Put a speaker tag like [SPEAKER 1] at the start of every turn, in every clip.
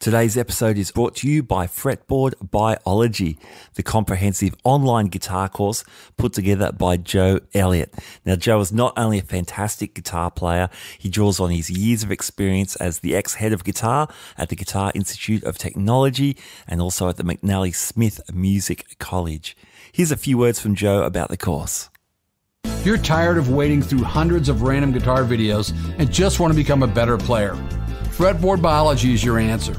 [SPEAKER 1] Today's episode is brought to you by Fretboard Biology, the comprehensive online guitar course put together by Joe Elliott. Now, Joe is not only a fantastic guitar player, he draws on his years of experience as the ex head of guitar at the Guitar Institute of Technology and also at the McNally Smith Music College. Here's a few words from Joe about the course.
[SPEAKER 2] You're tired of wading through hundreds of random guitar videos and just want to become a better player, Fretboard Biology is your answer.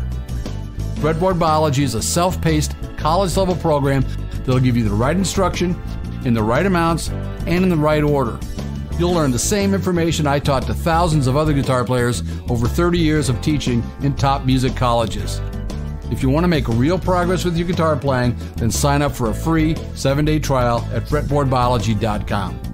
[SPEAKER 2] Fretboard Biology is a self paced, college level program that'll give you the right instruction, in the right amounts, and in the right order. You'll learn the same information I taught to thousands of other guitar players over 30 years of teaching in top music colleges. If you want to make real progress with your guitar playing, then sign up for a free seven day trial at fretboardbiology.com.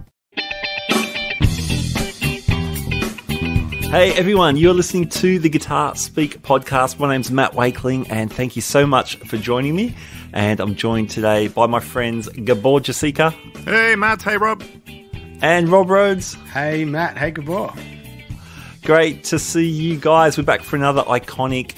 [SPEAKER 1] Hey everyone, you're listening to the Guitar Speak podcast. My name's Matt Wakeling, and thank you so much for joining me. And I'm joined today by my friends Gabor Josika.
[SPEAKER 3] Hey Matt, hey Rob.
[SPEAKER 1] And Rob Rhodes.
[SPEAKER 4] Hey Matt, hey Gabor.
[SPEAKER 1] Great to see you guys. We're back for another iconic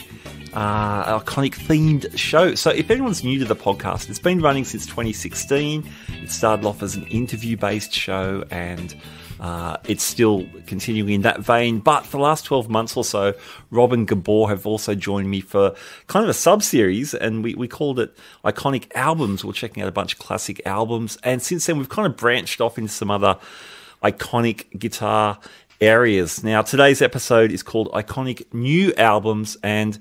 [SPEAKER 1] uh, iconic themed show. So, if anyone's new to the podcast, it's been running since 2016. It started off as an interview based show and uh, it's still continuing in that vein. But for the last 12 months or so, Rob and Gabor have also joined me for kind of a sub series, and we, we called it Iconic Albums. We're checking out a bunch of classic albums. And since then, we've kind of branched off into some other iconic guitar areas. Now, today's episode is called Iconic New Albums, and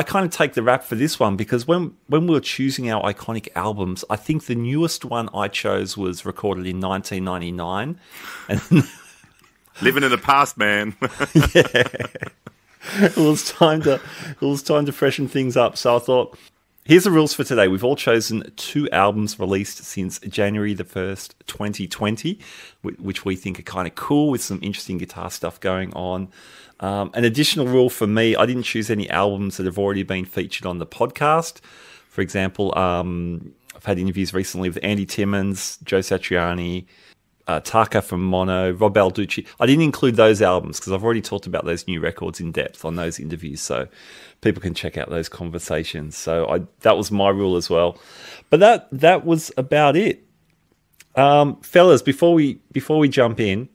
[SPEAKER 1] I kind of take the rap for this one because when when we were choosing our iconic albums, I think the newest one I chose was recorded in 1999, and
[SPEAKER 3] living in the past, man.
[SPEAKER 1] yeah, it was time to it was time to freshen things up. So I thought, here's the rules for today. We've all chosen two albums released since January the first, 2020, which we think are kind of cool with some interesting guitar stuff going on. Um, an additional rule for me, I didn't choose any albums that have already been featured on the podcast. For example, um, I've had interviews recently with Andy Timmons, Joe Satriani, uh, Taka from Mono, Rob Balducci. I didn't include those albums because I've already talked about those new records in depth on those interviews, so people can check out those conversations. So I, that was my rule as well. But that that was about it, um, fellas. Before we before we jump in,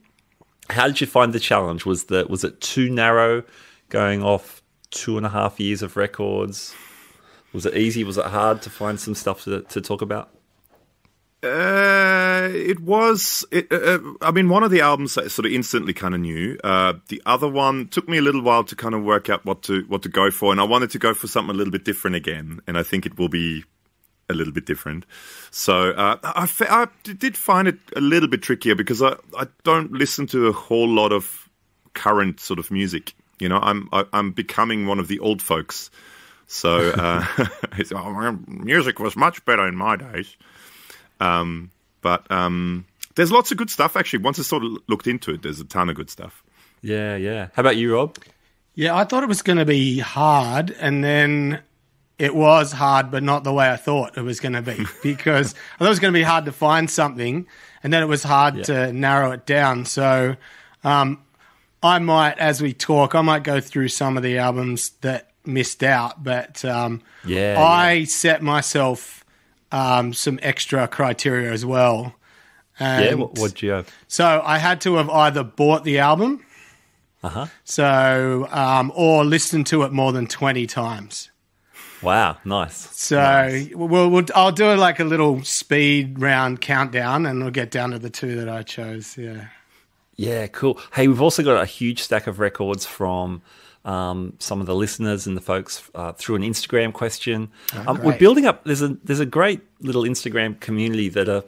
[SPEAKER 1] how did you find the challenge? Was that was it too narrow, going off two and a half years of records? Was it easy? Was it hard to find some stuff to, to talk about?
[SPEAKER 3] Uh, it was. It, uh, uh I mean, one of the albums I sort of instantly kind of knew. Uh, the other one took me a little while to kind of work out what to what to go for, and I wanted to go for something a little bit different again. And I think it will be a little bit different. So uh, I, I, did find it a little bit trickier because I, I don't listen to a whole lot of current sort of music. You know, I'm I, am i am becoming one of the old folks. So uh, oh, music was much better in my days. Um, but um, there's lots of good stuff actually. Once I sort of looked into it, there's a ton of good stuff.
[SPEAKER 1] Yeah, yeah. How about you, Rob?
[SPEAKER 4] Yeah, I thought it was going to be hard, and then it was hard, but not the way I thought it was going to be because I thought it was going to be hard to find something, and then it was hard yeah. to narrow it down. So, um, I might, as we talk, I might go through some of the albums that missed out, but um, yeah, I yeah. set myself um, some extra criteria as well.
[SPEAKER 1] And yeah, what would you have?
[SPEAKER 4] So I had to have either bought the album,
[SPEAKER 1] uh-huh.
[SPEAKER 4] so um, or listened to it more than twenty times.
[SPEAKER 1] Wow, nice.
[SPEAKER 4] So
[SPEAKER 1] nice.
[SPEAKER 4] We'll, we'll, I'll do like a little speed round countdown, and we'll get down to the two that I chose. Yeah.
[SPEAKER 1] Yeah, cool. Hey, we've also got a huge stack of records from um, some of the listeners and the folks uh, through an Instagram question. Oh, um, we're building up. There's a there's a great little Instagram community that are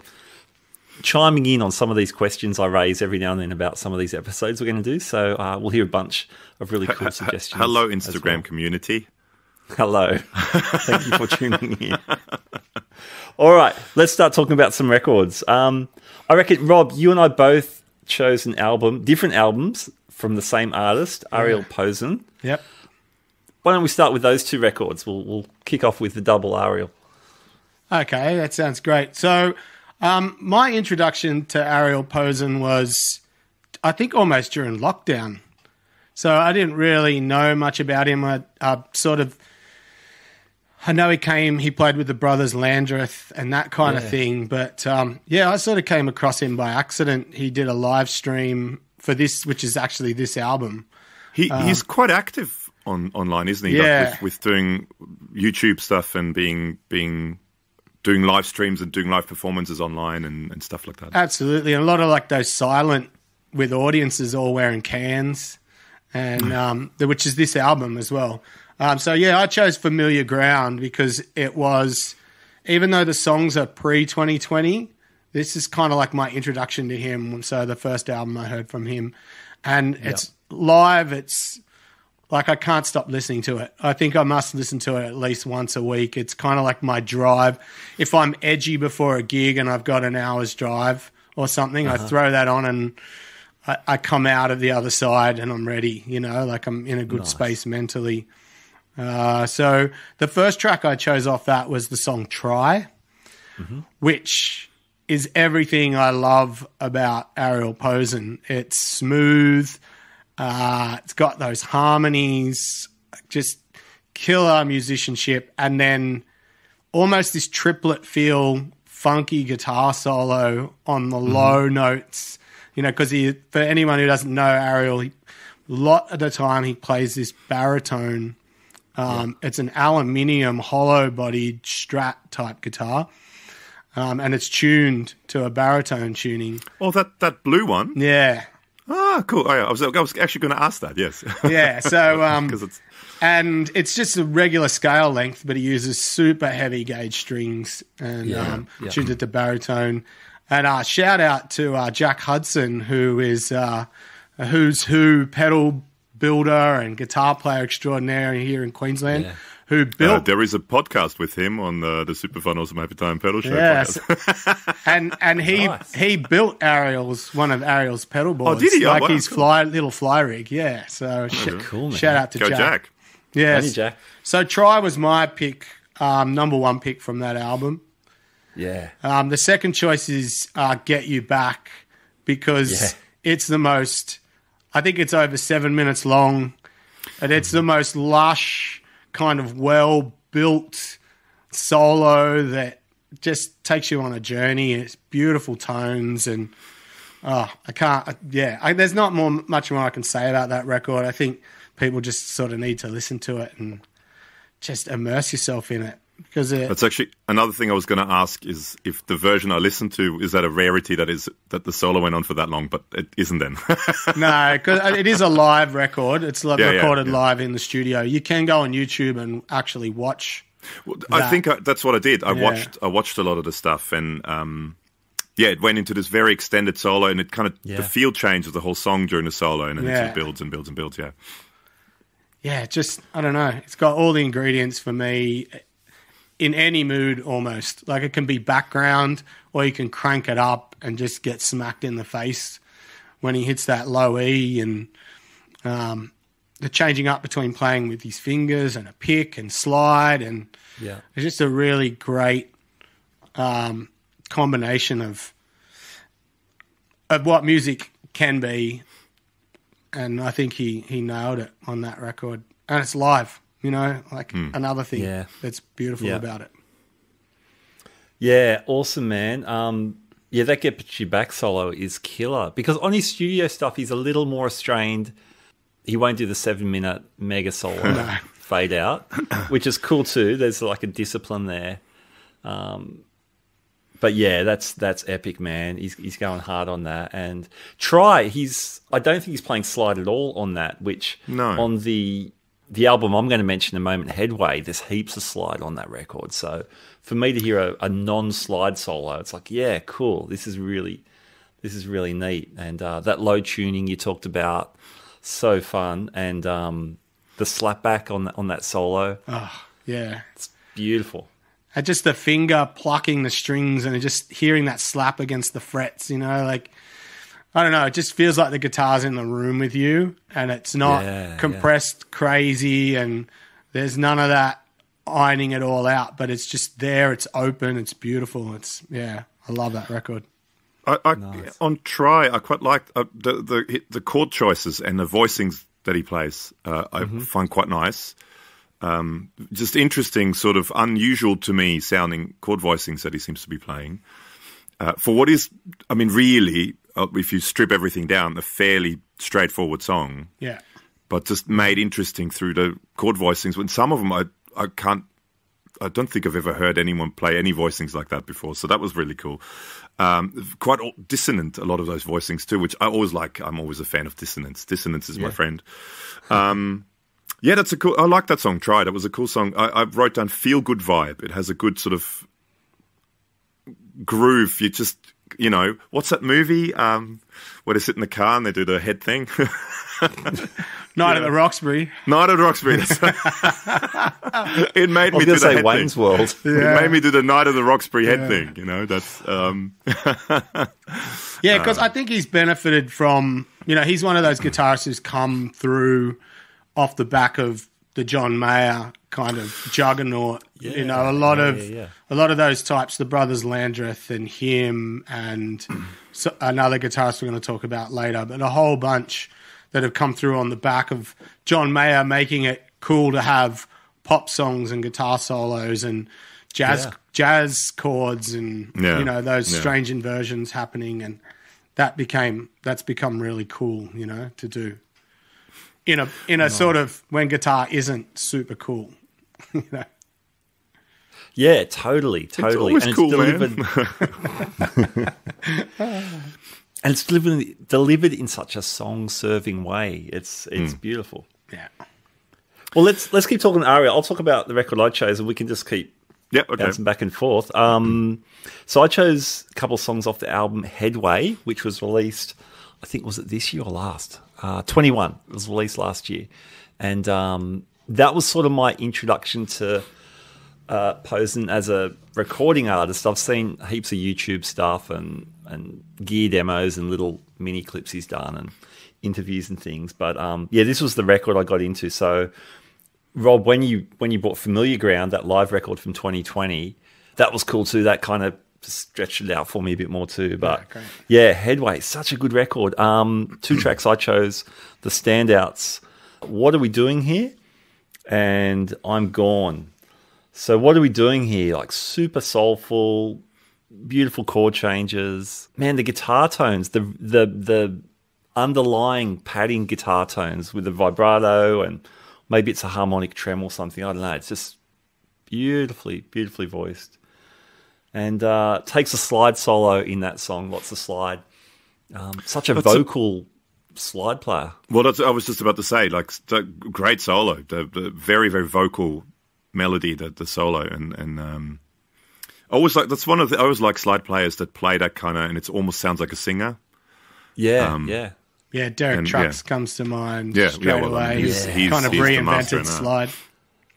[SPEAKER 1] chiming in on some of these questions I raise every now and then about some of these episodes we're going to do. So uh, we'll hear a bunch of really cool suggestions.
[SPEAKER 3] Hello, Instagram well. community.
[SPEAKER 1] Hello. Thank you for tuning in. All right, let's start talking about some records. Um, I reckon, Rob, you and I both chose an album, different albums from the same artist, Ariel Posen.
[SPEAKER 4] Yep.
[SPEAKER 1] Why don't we start with those two records? We'll, we'll kick off with the double Ariel.
[SPEAKER 4] Okay, that sounds great. So, um, my introduction to Ariel Posen was, I think, almost during lockdown. So I didn't really know much about him. I, I sort of I know he came, he played with the brothers Landreth and that kind
[SPEAKER 1] Yeah.
[SPEAKER 4] of thing. But um, yeah, I sort of came across him by accident. He did a live stream for this, which is actually this album.
[SPEAKER 3] He he's quite active on online, isn't he? Like,
[SPEAKER 4] Um, Yeah.
[SPEAKER 3] with, with doing YouTube stuff and being being doing live streams and doing live performances online and, and stuff like that.
[SPEAKER 4] Absolutely. And a lot of like those silent with audiences all wearing cans, and um, the, which is this album as well. Um, so yeah, I chose Familiar Ground because it was, even though the songs are pre 2020, this is kind of like my introduction to him. So the first album I heard from him, and it's live. It's like I can't stop listening to it. I think I must listen to it at least once a week. It's kind of like my drive. If I'm edgy before a gig and I've got an hour's drive or something, I throw that on and I, I come out of the other side and I'm ready. You know, like I'm in a good space mentally. Uh, so the first track I chose off that was the song "Try," which is everything I love about Ariel Posen. It's smooth. Uh, it's got those harmonies, just killer musicianship, and then almost this triplet feel, funky guitar solo on the low notes. You know, because for anyone who doesn't know Ariel, he, a lot of the time he plays this baritone. Um, It's an aluminium hollow bodied strat type guitar. Um, and it's tuned to a baritone tuning.
[SPEAKER 3] Oh, that that blue one.
[SPEAKER 4] Yeah.
[SPEAKER 3] Ah, cool. Oh, yeah, I was I was actually going to ask that. Yes,
[SPEAKER 4] Yeah. So, um,
[SPEAKER 3] because it's
[SPEAKER 4] and it's just a regular scale length, but he uses super heavy gauge strings and
[SPEAKER 1] Yeah,
[SPEAKER 4] um,
[SPEAKER 1] yeah.
[SPEAKER 4] tuned it to baritone. And uh, shout out to uh, Jack Hudson, who is uh, a who's who pedal builder and guitar player extraordinaire here in Queensland,
[SPEAKER 1] Yeah.
[SPEAKER 4] who
[SPEAKER 3] uh,
[SPEAKER 4] built
[SPEAKER 3] there is a podcast with him on the the Super Fun Awesome Happy Time Pedal Show.
[SPEAKER 4] Yes,
[SPEAKER 3] podcast.
[SPEAKER 4] and and he
[SPEAKER 1] Nice.
[SPEAKER 4] he built Ariel's one of Ariel's pedal boards.
[SPEAKER 3] Oh, did he? Oh,
[SPEAKER 4] Like
[SPEAKER 3] wow,
[SPEAKER 4] his
[SPEAKER 3] cool.
[SPEAKER 4] fly little fly rig. Yeah. So sh-
[SPEAKER 1] Cool, man.
[SPEAKER 4] shout out to
[SPEAKER 3] Go Jack.
[SPEAKER 4] Yes.
[SPEAKER 1] Only Jack.
[SPEAKER 4] So Try was my pick, um, number one pick from that album.
[SPEAKER 1] Yeah.
[SPEAKER 4] Um, the second choice is uh, Get You Back because
[SPEAKER 1] Yeah.
[SPEAKER 4] it's the most, I think it's over seven minutes long, and it's the most lush, kind of well built solo that just takes you on a journey. It's beautiful tones and. Oh, I can't. Yeah, I, there's not more much more I can say about that record. I think people just sort of need to listen to it and just immerse yourself in it because it,
[SPEAKER 3] That's actually another thing I was going to ask is if the version I listened to is that a rarity that is that the solo went on for that long, but it isn't then.
[SPEAKER 4] No, because it is a live record. It's like
[SPEAKER 3] Yeah, yeah,
[SPEAKER 4] recorded
[SPEAKER 3] yeah.
[SPEAKER 4] live in the studio. You can go on YouTube and actually watch.
[SPEAKER 3] I think I, that's what I did. I
[SPEAKER 4] Yeah.
[SPEAKER 3] watched I watched a lot of the stuff, and um, yeah, it went into this very extended solo, and it kind of
[SPEAKER 1] Yeah.
[SPEAKER 3] the feel change of the whole song during the solo, and then it
[SPEAKER 4] Yeah.
[SPEAKER 3] just builds and builds and builds. Yeah,
[SPEAKER 4] Yeah, just I don't know. It's got all the ingredients for me in any mood almost. Like it can be background, or you can crank it up and just get smacked in the face when he hits that low E and um, the changing up between playing with his fingers and a pick and slide and
[SPEAKER 1] Yeah.
[SPEAKER 4] It's just a really great um, combination of of what music can be, and I think he he nailed it on that record. And it's live, you know, like another thing
[SPEAKER 1] Yeah.
[SPEAKER 4] that's beautiful
[SPEAKER 1] Yeah.
[SPEAKER 4] about it.
[SPEAKER 1] Yeah, awesome, man. Um, yeah, that Get You Back solo is killer because on his studio stuff, he's a little more restrained. He won't do the seven minute mega solo fade out, which is cool too. There's like a discipline there. Um, but yeah, that's that's epic, man. He's he's going hard on that. And try, he's I don't think he's playing slide at all on that. Which
[SPEAKER 3] No.
[SPEAKER 1] on the the album I'm going to mention in a moment, Headway, there's heaps of slide on that record. So for me to hear a, a non-slide solo, it's like, yeah, cool. This is really, this is really neat. And uh, that low tuning you talked about, so fun. And um, the slapback on on that solo, oh,
[SPEAKER 4] Yeah.
[SPEAKER 1] it's beautiful.
[SPEAKER 4] And just the finger plucking the strings and just hearing that slap against the frets, you know, like I don't know, it just feels like the guitar's in the room with you and it's not
[SPEAKER 1] Yeah,
[SPEAKER 4] compressed crazy and there's none of that ironing it all out, but it's just there, it's open, it's beautiful. It's yeah, I love that record.
[SPEAKER 3] I, I on try I quite like uh, the the the chord choices and the voicings that he plays. Uh, I
[SPEAKER 1] Mm-hmm.
[SPEAKER 3] find quite nice. Um, just interesting, sort of unusual to me sounding chord voicings that he seems to be playing. Uh, for what is, I mean, really, if you strip everything down, a fairly straightforward song.
[SPEAKER 4] Yeah.
[SPEAKER 3] But just made interesting through the chord voicings. When some of them, I, I can't, I don't think I've ever heard anyone play any voicings like that before. So that was really cool. Um, quite dissonant, a lot of those voicings too, which I always like. I'm always a fan of dissonance. Dissonance is yeah. my friend. Um, yeah, that's a cool. I like that song. Try. That was a cool song. I, I wrote down "Feel Good Vibe." It has a good sort of groove. You just, you know, what's that movie? Um, where they sit in the car and they do the head thing.
[SPEAKER 4] Night yeah. at the Roxbury.
[SPEAKER 3] Night at the Roxbury. it made me do the head
[SPEAKER 1] Wayne's
[SPEAKER 3] thing.
[SPEAKER 1] World.
[SPEAKER 3] Yeah. It made me do the Night of the Roxbury head yeah. thing. You know, that's. Um,
[SPEAKER 4] yeah, because I think he's benefited from. You know, he's one of those guitarists who's come through off the back of the John Mayer kind of juggernaut. Yeah, you know, a lot yeah, of yeah, a lot of those types, the brothers Landreth and him, and so, another guitarist we're going to talk about later, but a whole bunch that have come through on the back of John Mayer making it cool to have pop songs and guitar solos and jazz jazz chords and you know those strange inversions happening and that became that's become really cool, you know, to do in a in a nice. sort of when guitar isn't super cool. you know?
[SPEAKER 1] Yeah, totally, totally.
[SPEAKER 3] It's and
[SPEAKER 1] it's
[SPEAKER 3] cool,
[SPEAKER 1] delivered and it's delivered delivered in such a song serving way. It's it's mm. beautiful.
[SPEAKER 4] Yeah.
[SPEAKER 1] Well, let's let's keep talking Aria. I'll talk about the record I chose, and we can just keep
[SPEAKER 3] yeah, okay.
[SPEAKER 1] bouncing back and forth. Um, so I chose a couple of songs off the album Headway, which was released, I think was it this year or last? Uh, Twenty one. It was released last year, and um, that was sort of my introduction to uh, Posen as a recording artist. I've seen heaps of YouTube stuff and and gear demos and little mini clips he's done and interviews and things. But um, yeah, this was the record I got into. So Rob, when you when you bought Familiar Ground, that live record from 2020, that was cool too. That kind of stretched it out for me a bit more too. But yeah, yeah Headway, such a good record. Um, two tracks I chose, the standouts. What are we doing here? And I'm gone. So what are we doing here? Like super soulful, beautiful chord changes. Man, the guitar tones, the the the underlying padding guitar tones with the vibrato and maybe it's a harmonic trem or something. I don't know. It's just beautifully, beautifully voiced. And uh, takes a slide solo in that song. Lots of slide. Um, such a that's vocal slide player.
[SPEAKER 3] Well, that's I was just about to say. Like, great solo. The, the very, very vocal melody, the the solo, and and um, I always like that's one of the I always like slide players that play that kind of, and it almost sounds like a singer.
[SPEAKER 1] Yeah, um, yeah,
[SPEAKER 4] yeah. Derek and, Trucks yeah. comes to mind
[SPEAKER 3] yeah,
[SPEAKER 4] straight
[SPEAKER 3] yeah, well,
[SPEAKER 4] away. He's, yeah. he's kind of he's reinvented slide.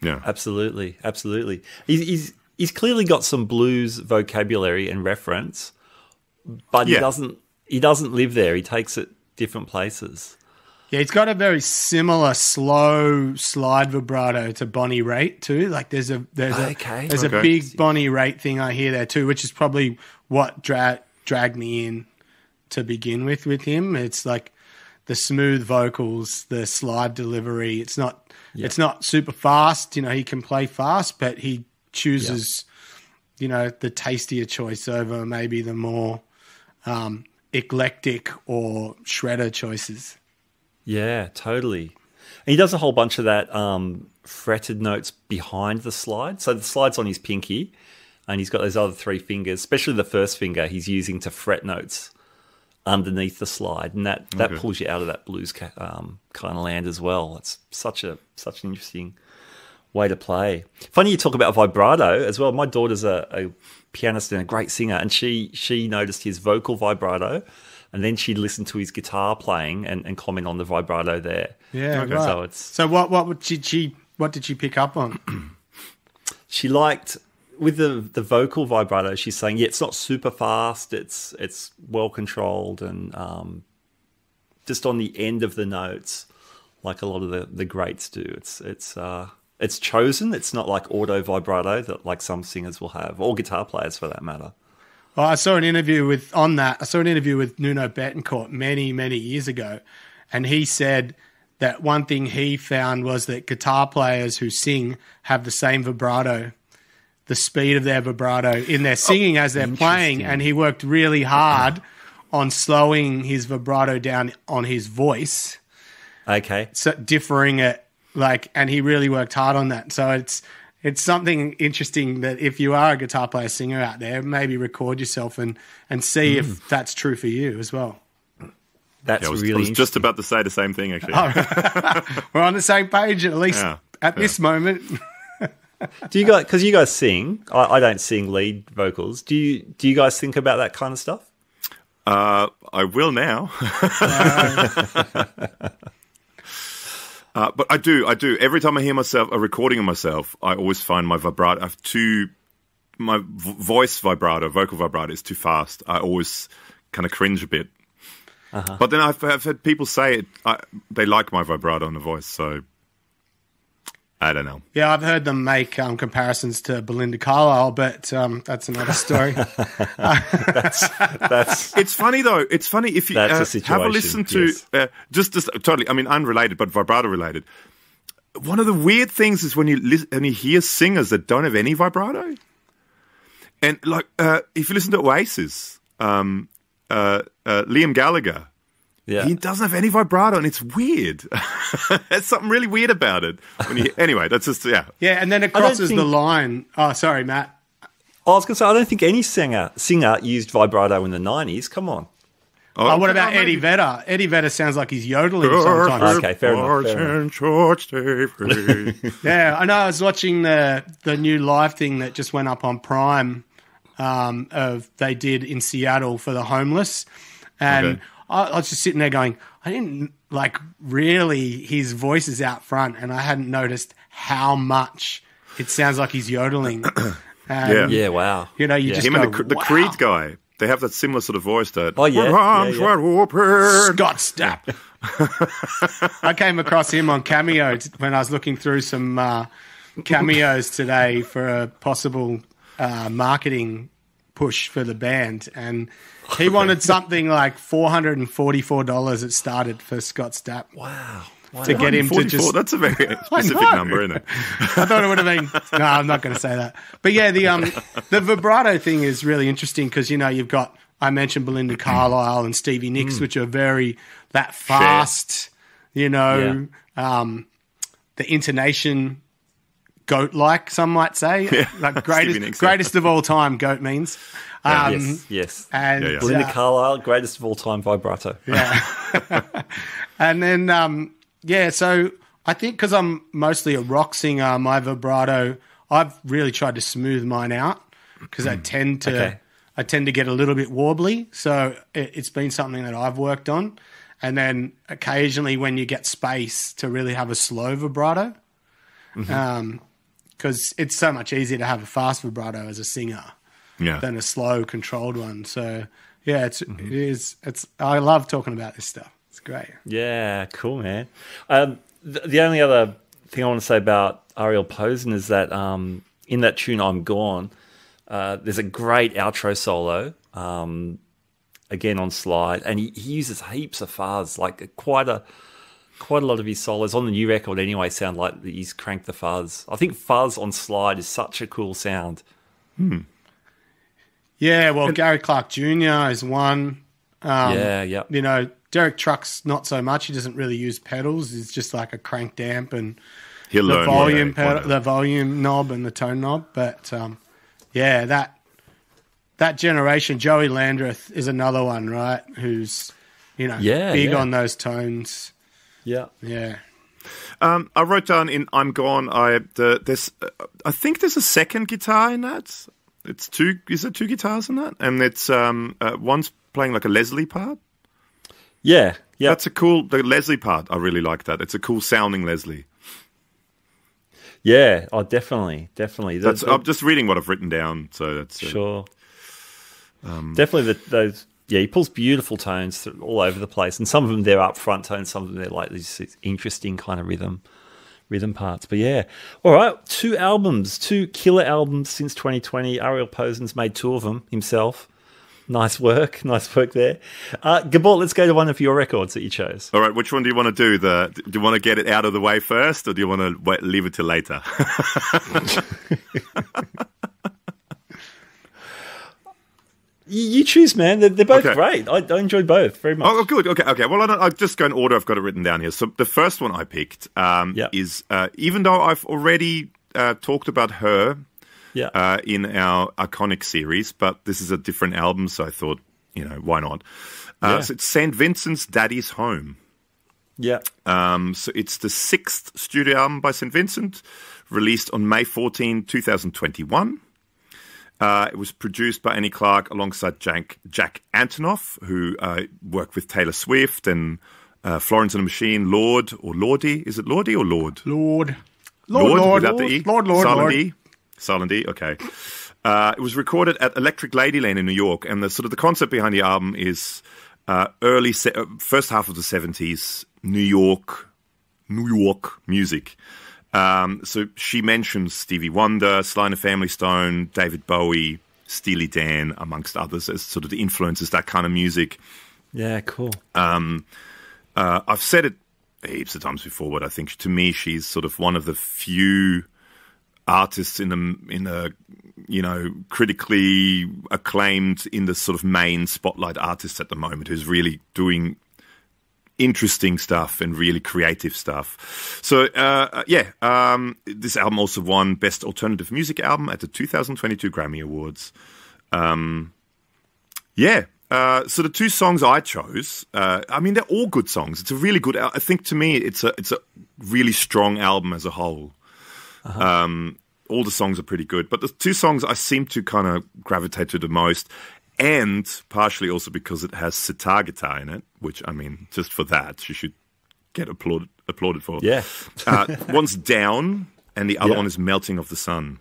[SPEAKER 3] Yeah,
[SPEAKER 1] absolutely, absolutely. He's, he's he's clearly got some blues vocabulary and reference, but he doesn't he doesn't live there. He takes it different places.
[SPEAKER 4] Yeah, it's got a very similar slow slide vibrato to Bonnie Raitt too. Like there's a there's a okay. there's okay. a big Bonnie Raitt thing I hear there too, which is probably what dra- dragged me in to begin with with him. It's like the smooth vocals, the slide delivery. It's not yeah. it's not super fast. You know, he can play fast, but he chooses yeah. you know the tastier choice over maybe the more um, eclectic or shredder choices.
[SPEAKER 1] Yeah, totally. And he does a whole bunch of that um, fretted notes behind the slide. So the slide's on his pinky, and he's got those other three fingers, especially the first finger, he's using to fret notes underneath the slide, and that that okay. pulls you out of that blues um, kind of land as well. It's such a such an interesting way to play. Funny you talk about vibrato as well. My daughter's a, a pianist and a great singer, and she she noticed his vocal vibrato and then she'd listen to his guitar playing and, and comment on the vibrato there.
[SPEAKER 4] Yeah, okay. right. So it's so what what did she what did she pick up on?
[SPEAKER 1] she liked with the the vocal vibrato. She's saying, yeah, it's not super fast. It's it's well controlled and um, just on the end of the notes, like a lot of the the greats do. It's it's uh, it's chosen. It's not like auto vibrato that like some singers will have, or guitar players for that matter.
[SPEAKER 4] Well, I saw an interview with on that. I saw an interview with Nuno Bettencourt many, many years ago, and he said that one thing he found was that guitar players who sing have the same vibrato, the speed of their vibrato in their oh, singing as they're playing, and he worked really hard on slowing his vibrato down on his voice,
[SPEAKER 1] Okay.
[SPEAKER 4] so differing it like, and he really worked hard on that. So it's it's something interesting that if you are a guitar player singer out there, maybe record yourself and and see if that's true for you as well.
[SPEAKER 1] That's
[SPEAKER 3] Yeah, I was,
[SPEAKER 1] really
[SPEAKER 3] I was just about to say the same thing, actually.
[SPEAKER 4] We're on the same page at least
[SPEAKER 3] Yeah,
[SPEAKER 4] at this moment.
[SPEAKER 1] Do you guys? Because you guys sing. I, I don't sing lead vocals. Do you? Do you guys think about that kind of stuff?
[SPEAKER 3] Uh, I will now. uh, Uh, but I do, I do. Every time I hear myself, a recording of myself, I always find my vibrato. I uh, have too, my v- voice vibrato, vocal vibrato is too fast. I always kind of cringe a bit. Uh-huh. But then I've, I've had people say it, I, they like my vibrato in the voice, so I don't know.
[SPEAKER 4] Yeah, I've heard them make um, comparisons to Belinda Carlisle, but um, that's another story.
[SPEAKER 1] That's
[SPEAKER 3] It's funny though. It's funny if you
[SPEAKER 1] That's a
[SPEAKER 3] uh, have a listen to
[SPEAKER 1] yes.
[SPEAKER 3] uh, just just totally. I mean, unrelated, but vibrato related. One of the weird things is when you when you hear singers that don't have any vibrato, and like uh, if you listen to Oasis, um, uh, uh, Liam Gallagher,
[SPEAKER 1] yeah.
[SPEAKER 3] he doesn't have any vibrato, and it's weird. There's something really weird about it. When you, anyway, that's just yeah.
[SPEAKER 4] yeah, and then it
[SPEAKER 1] don't
[SPEAKER 4] crosses the line. Oh, sorry, Matt.
[SPEAKER 1] I was going to say I don't think any singer singer used vibrato in the nineties. Come on.
[SPEAKER 4] Oh, what about Eddie Vedder? Eddie Vedder sounds like he's yodeling sometimes.
[SPEAKER 1] Okay, fair enough, fair enough.
[SPEAKER 3] And George Davey.
[SPEAKER 4] Yeah, I know. I was watching the the new live thing that just went up on Prime. Um, of they did in Seattle for the homeless, and
[SPEAKER 3] Okay.
[SPEAKER 4] I, I was just sitting there going, I didn't like really. His voice is out front, and I hadn't noticed how much it sounds like he's yodeling. And,
[SPEAKER 3] Yeah.
[SPEAKER 1] Yeah. Wow.
[SPEAKER 4] You know, you
[SPEAKER 1] Yeah.
[SPEAKER 4] just
[SPEAKER 3] Him
[SPEAKER 4] go,
[SPEAKER 3] and the, the
[SPEAKER 4] wow.
[SPEAKER 3] Creed guy, they have that similar sort of voice. That
[SPEAKER 1] Oh, yeah.
[SPEAKER 3] With arms
[SPEAKER 1] Yeah, yeah.
[SPEAKER 4] Scott Stapp. I came across him on Cameo t- when I was looking through some uh, cameos today for a possible uh, marketing push for the band, and he wanted something like four hundred and forty-four dollars. It started for Scott Stapp
[SPEAKER 1] Wow. Wow.
[SPEAKER 4] to get him to
[SPEAKER 3] 44,
[SPEAKER 4] just.
[SPEAKER 3] That's a very specific number, isn't it?
[SPEAKER 4] I thought it would have been. No, I'm not going to say that. But yeah, the um the vibrato thing is really interesting because you know you've got I mentioned Belinda Carlisle and Stevie Nicks, which are very that fast. You know, um, the intonation goat like some might say like greatest greatest of all time goat means. Um,
[SPEAKER 1] yes. Yes.
[SPEAKER 4] And
[SPEAKER 3] Yeah, yeah.
[SPEAKER 1] Belinda
[SPEAKER 4] uh,
[SPEAKER 1] Carlisle, greatest of all time vibrato. Yeah.
[SPEAKER 4] and then, um, yeah, so I think because I'm mostly a rock singer, my vibrato, I've really tried to smooth mine out because I tend to,
[SPEAKER 1] Okay.
[SPEAKER 4] I tend to get a little bit wobbly. So it, it's been something that I've worked on. And then occasionally when you get space to really have a slow vibrato, because it's so much easier to have a fast vibrato as a singer
[SPEAKER 3] Yeah.
[SPEAKER 4] than a slow controlled one. So yeah, it's, it is, it's, I love talking about this stuff. It's great.
[SPEAKER 1] Yeah, cool, man. Um, the, the only other thing I want to say about Ariel Posen is that um, in that tune "I'm Gone," uh, there's a great outro solo. Um, again on slide, and he, he uses heaps of fuzz, like quite a quite a lot of his solos on the new record. Anyway, sound like he's cranked the fuzz. I think fuzz on slide is such a cool sound.
[SPEAKER 4] Yeah, well, Gary Clark Jr. is one. Um,
[SPEAKER 1] yeah, yeah,
[SPEAKER 4] You know, Derek Trucks not so much. He doesn't really use pedals. It's just like a cranked amp and
[SPEAKER 3] He'll
[SPEAKER 4] the
[SPEAKER 3] learn
[SPEAKER 4] volume pedal, the volume knob and the tone knob. But um, yeah, that that generation, Joey Landreth is another one, right? Who's you know
[SPEAKER 1] Yeah,
[SPEAKER 4] big
[SPEAKER 1] yeah.
[SPEAKER 4] on those tones.
[SPEAKER 1] Yeah.
[SPEAKER 4] Yeah.
[SPEAKER 3] Um, I wrote down in "I'm Gone." I the, there's uh, I think there's a second guitar in that. It's two. Is there two guitars in that? And it's um uh, one's playing like a Leslie part.
[SPEAKER 1] Yeah, yeah.
[SPEAKER 3] That's a cool. The Leslie part, I really like that. It's a cool sounding Leslie.
[SPEAKER 1] yeah, oh, definitely, definitely.
[SPEAKER 3] That's. I'm just reading what I've written down, so that's uh,
[SPEAKER 1] Sure. Definitely the, those. Yeah, he pulls beautiful tones all over the place, and some of them they're upfront tones, some of them they're like these interesting kind of rhythm, rhythm parts. But yeah, all right, two albums, two killer albums since 2020. Ariel Posen's made two of them himself. Nice work, nice work there. Uh, Gabor, let's go to one of your records that you chose.
[SPEAKER 3] All right, which one do you want to do? The do you want to get it out of the way first, or do you want to wait, leave it till later?
[SPEAKER 1] You, you choose, man. They're, they're both
[SPEAKER 3] Okay.
[SPEAKER 1] great. I, I enjoyed both very much.
[SPEAKER 3] Oh, good. Okay, okay. Well, I I'll just go in order. I've got it written down here. So the first one I picked um,
[SPEAKER 1] Yeah.
[SPEAKER 3] is uh, even though I've already uh, talked about her
[SPEAKER 1] yeah,
[SPEAKER 3] uh, in our iconic series, but this is a different album, so I thought, you know, why not? Uh,
[SPEAKER 1] Yeah.
[SPEAKER 3] So it's St. Vincent's Daddy's Home.
[SPEAKER 1] yeah.
[SPEAKER 3] Um, so it's the sixth studio album by St. Vincent, released on May 14, 2021. Uh, it was produced by Annie Clark alongside Jack, Jack Antonoff, who uh, worked with Taylor Swift and uh, Florence and the Machine, Lorde or Lordy. Is it Lordy or Lord?
[SPEAKER 4] Lord. Lord, Lord,
[SPEAKER 3] without
[SPEAKER 4] Lord,
[SPEAKER 3] the E?
[SPEAKER 4] Lord, Lord,
[SPEAKER 3] Silent
[SPEAKER 4] Lord.
[SPEAKER 3] E? Silent E, okay. Uh, it was recorded at Electric Ladyland in New York, and the sort of the concept behind the album is uh, early se- uh, first half of the seventies New York, New York music. Um, so she mentions Stevie Wonder, Sly and the Family Stone, David Bowie, Steely Dan, amongst others, as sort of the influences that kind of music.
[SPEAKER 1] Yeah, cool.
[SPEAKER 3] Uh, I've said it heaps of times before, but I think to me she's sort of one of the few artists in the in the you know critically acclaimed in the sort of main spotlight artists at the moment who's really doing interesting stuff and really creative stuff. So uh, yeah, um, this album also won Best Alternative Music Album at the 2022 Grammy Awards. Um, yeah. Uh, so the two songs I chose, uh, I mean, they're all good songs. It's a really good. I think to me, it's a it's a really strong album as a whole. Um, all the songs are pretty good, but the two songs I seem to kind of gravitate to the most, and partially also because it has sitar guitar in it, which I mean, just for that, you should get applauded applauded for.
[SPEAKER 1] Yeah.
[SPEAKER 3] uh, one's down, and the other
[SPEAKER 1] Yeah.
[SPEAKER 3] one is melting of the sun.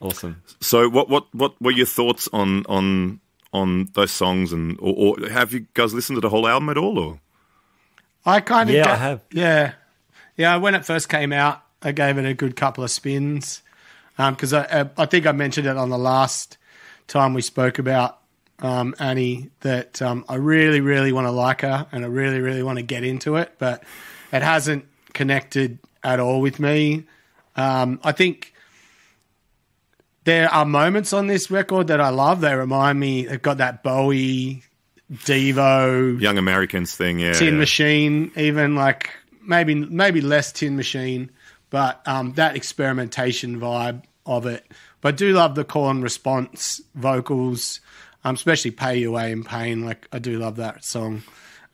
[SPEAKER 1] Awesome.
[SPEAKER 3] So, what what what were your thoughts on on on those songs, and or, or have you guys listened to the whole album at all? Or
[SPEAKER 4] I kind of
[SPEAKER 1] Yeah,
[SPEAKER 4] ga-
[SPEAKER 1] I have.
[SPEAKER 4] Yeah, yeah. When it first came out, I gave it a good couple of spins because I, I I think I mentioned it on the last time we spoke about um, Annie that um, I really really want to like her and I really really want to get into it, but it hasn't connected at all with me. Um, I think there are moments on this record that I love. They remind me. They've got that Bowie, Devo,
[SPEAKER 3] Young Americans thing, yeah.
[SPEAKER 4] Tin
[SPEAKER 3] yeah.
[SPEAKER 4] Machine, even like maybe maybe less Tin Machine, but um, that experimentation vibe of it. But I do love the call and response vocals, um, especially "Pay Your Way in Pain." Like I do love that song.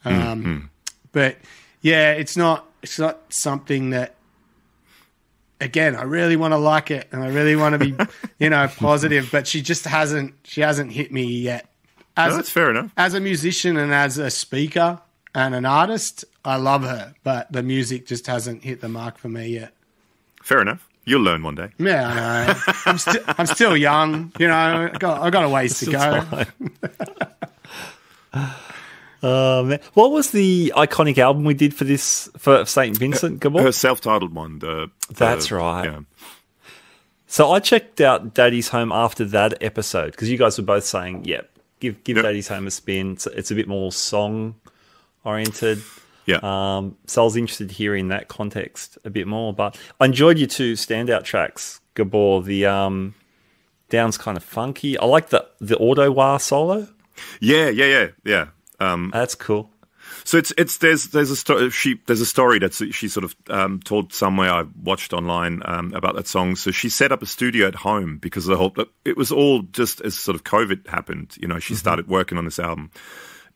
[SPEAKER 4] Um,
[SPEAKER 3] Mm-hmm.
[SPEAKER 4] But yeah, it's not it's not something that. Again, I really want to like it, and I really want to be, you know, positive. But she just hasn't. She hasn't hit me yet. As
[SPEAKER 3] No, that's fair enough.
[SPEAKER 4] as a musician and as a speaker and an artist, I love her, but the music just hasn't hit the mark for me yet.
[SPEAKER 3] Fair enough. You'll learn one day.
[SPEAKER 4] Yeah, I know. I'm, still I'm still young, you know. I got, I got a ways to go.
[SPEAKER 1] Um, what was the iconic album we did for this for Saint Vincent? Gabor?
[SPEAKER 3] Her self-titled one. The, the-
[SPEAKER 1] That's right.
[SPEAKER 3] Yeah.
[SPEAKER 1] So I checked out Daddy's Home after that episode because you guys were both saying, "Yep, give give
[SPEAKER 3] Yep.
[SPEAKER 1] Daddy's Home a spin." It's, it's a bit more song oriented.
[SPEAKER 3] Yeah.
[SPEAKER 1] Um, so I was interested to hear in that context a bit more. But I enjoyed your two standout tracks, Gabor. The um, Down's kind of funky. I like the the auto wah solo.
[SPEAKER 3] yeah, yeah, yeah, yeah. Um,
[SPEAKER 1] That's cool.
[SPEAKER 3] So it's it's there's there's a story she there's a story that she sort of um, told somewhere I watched online um, about that song. So she set up a studio at home because of the whole it was all just as sort of COVID happened. You know, she started working on this album,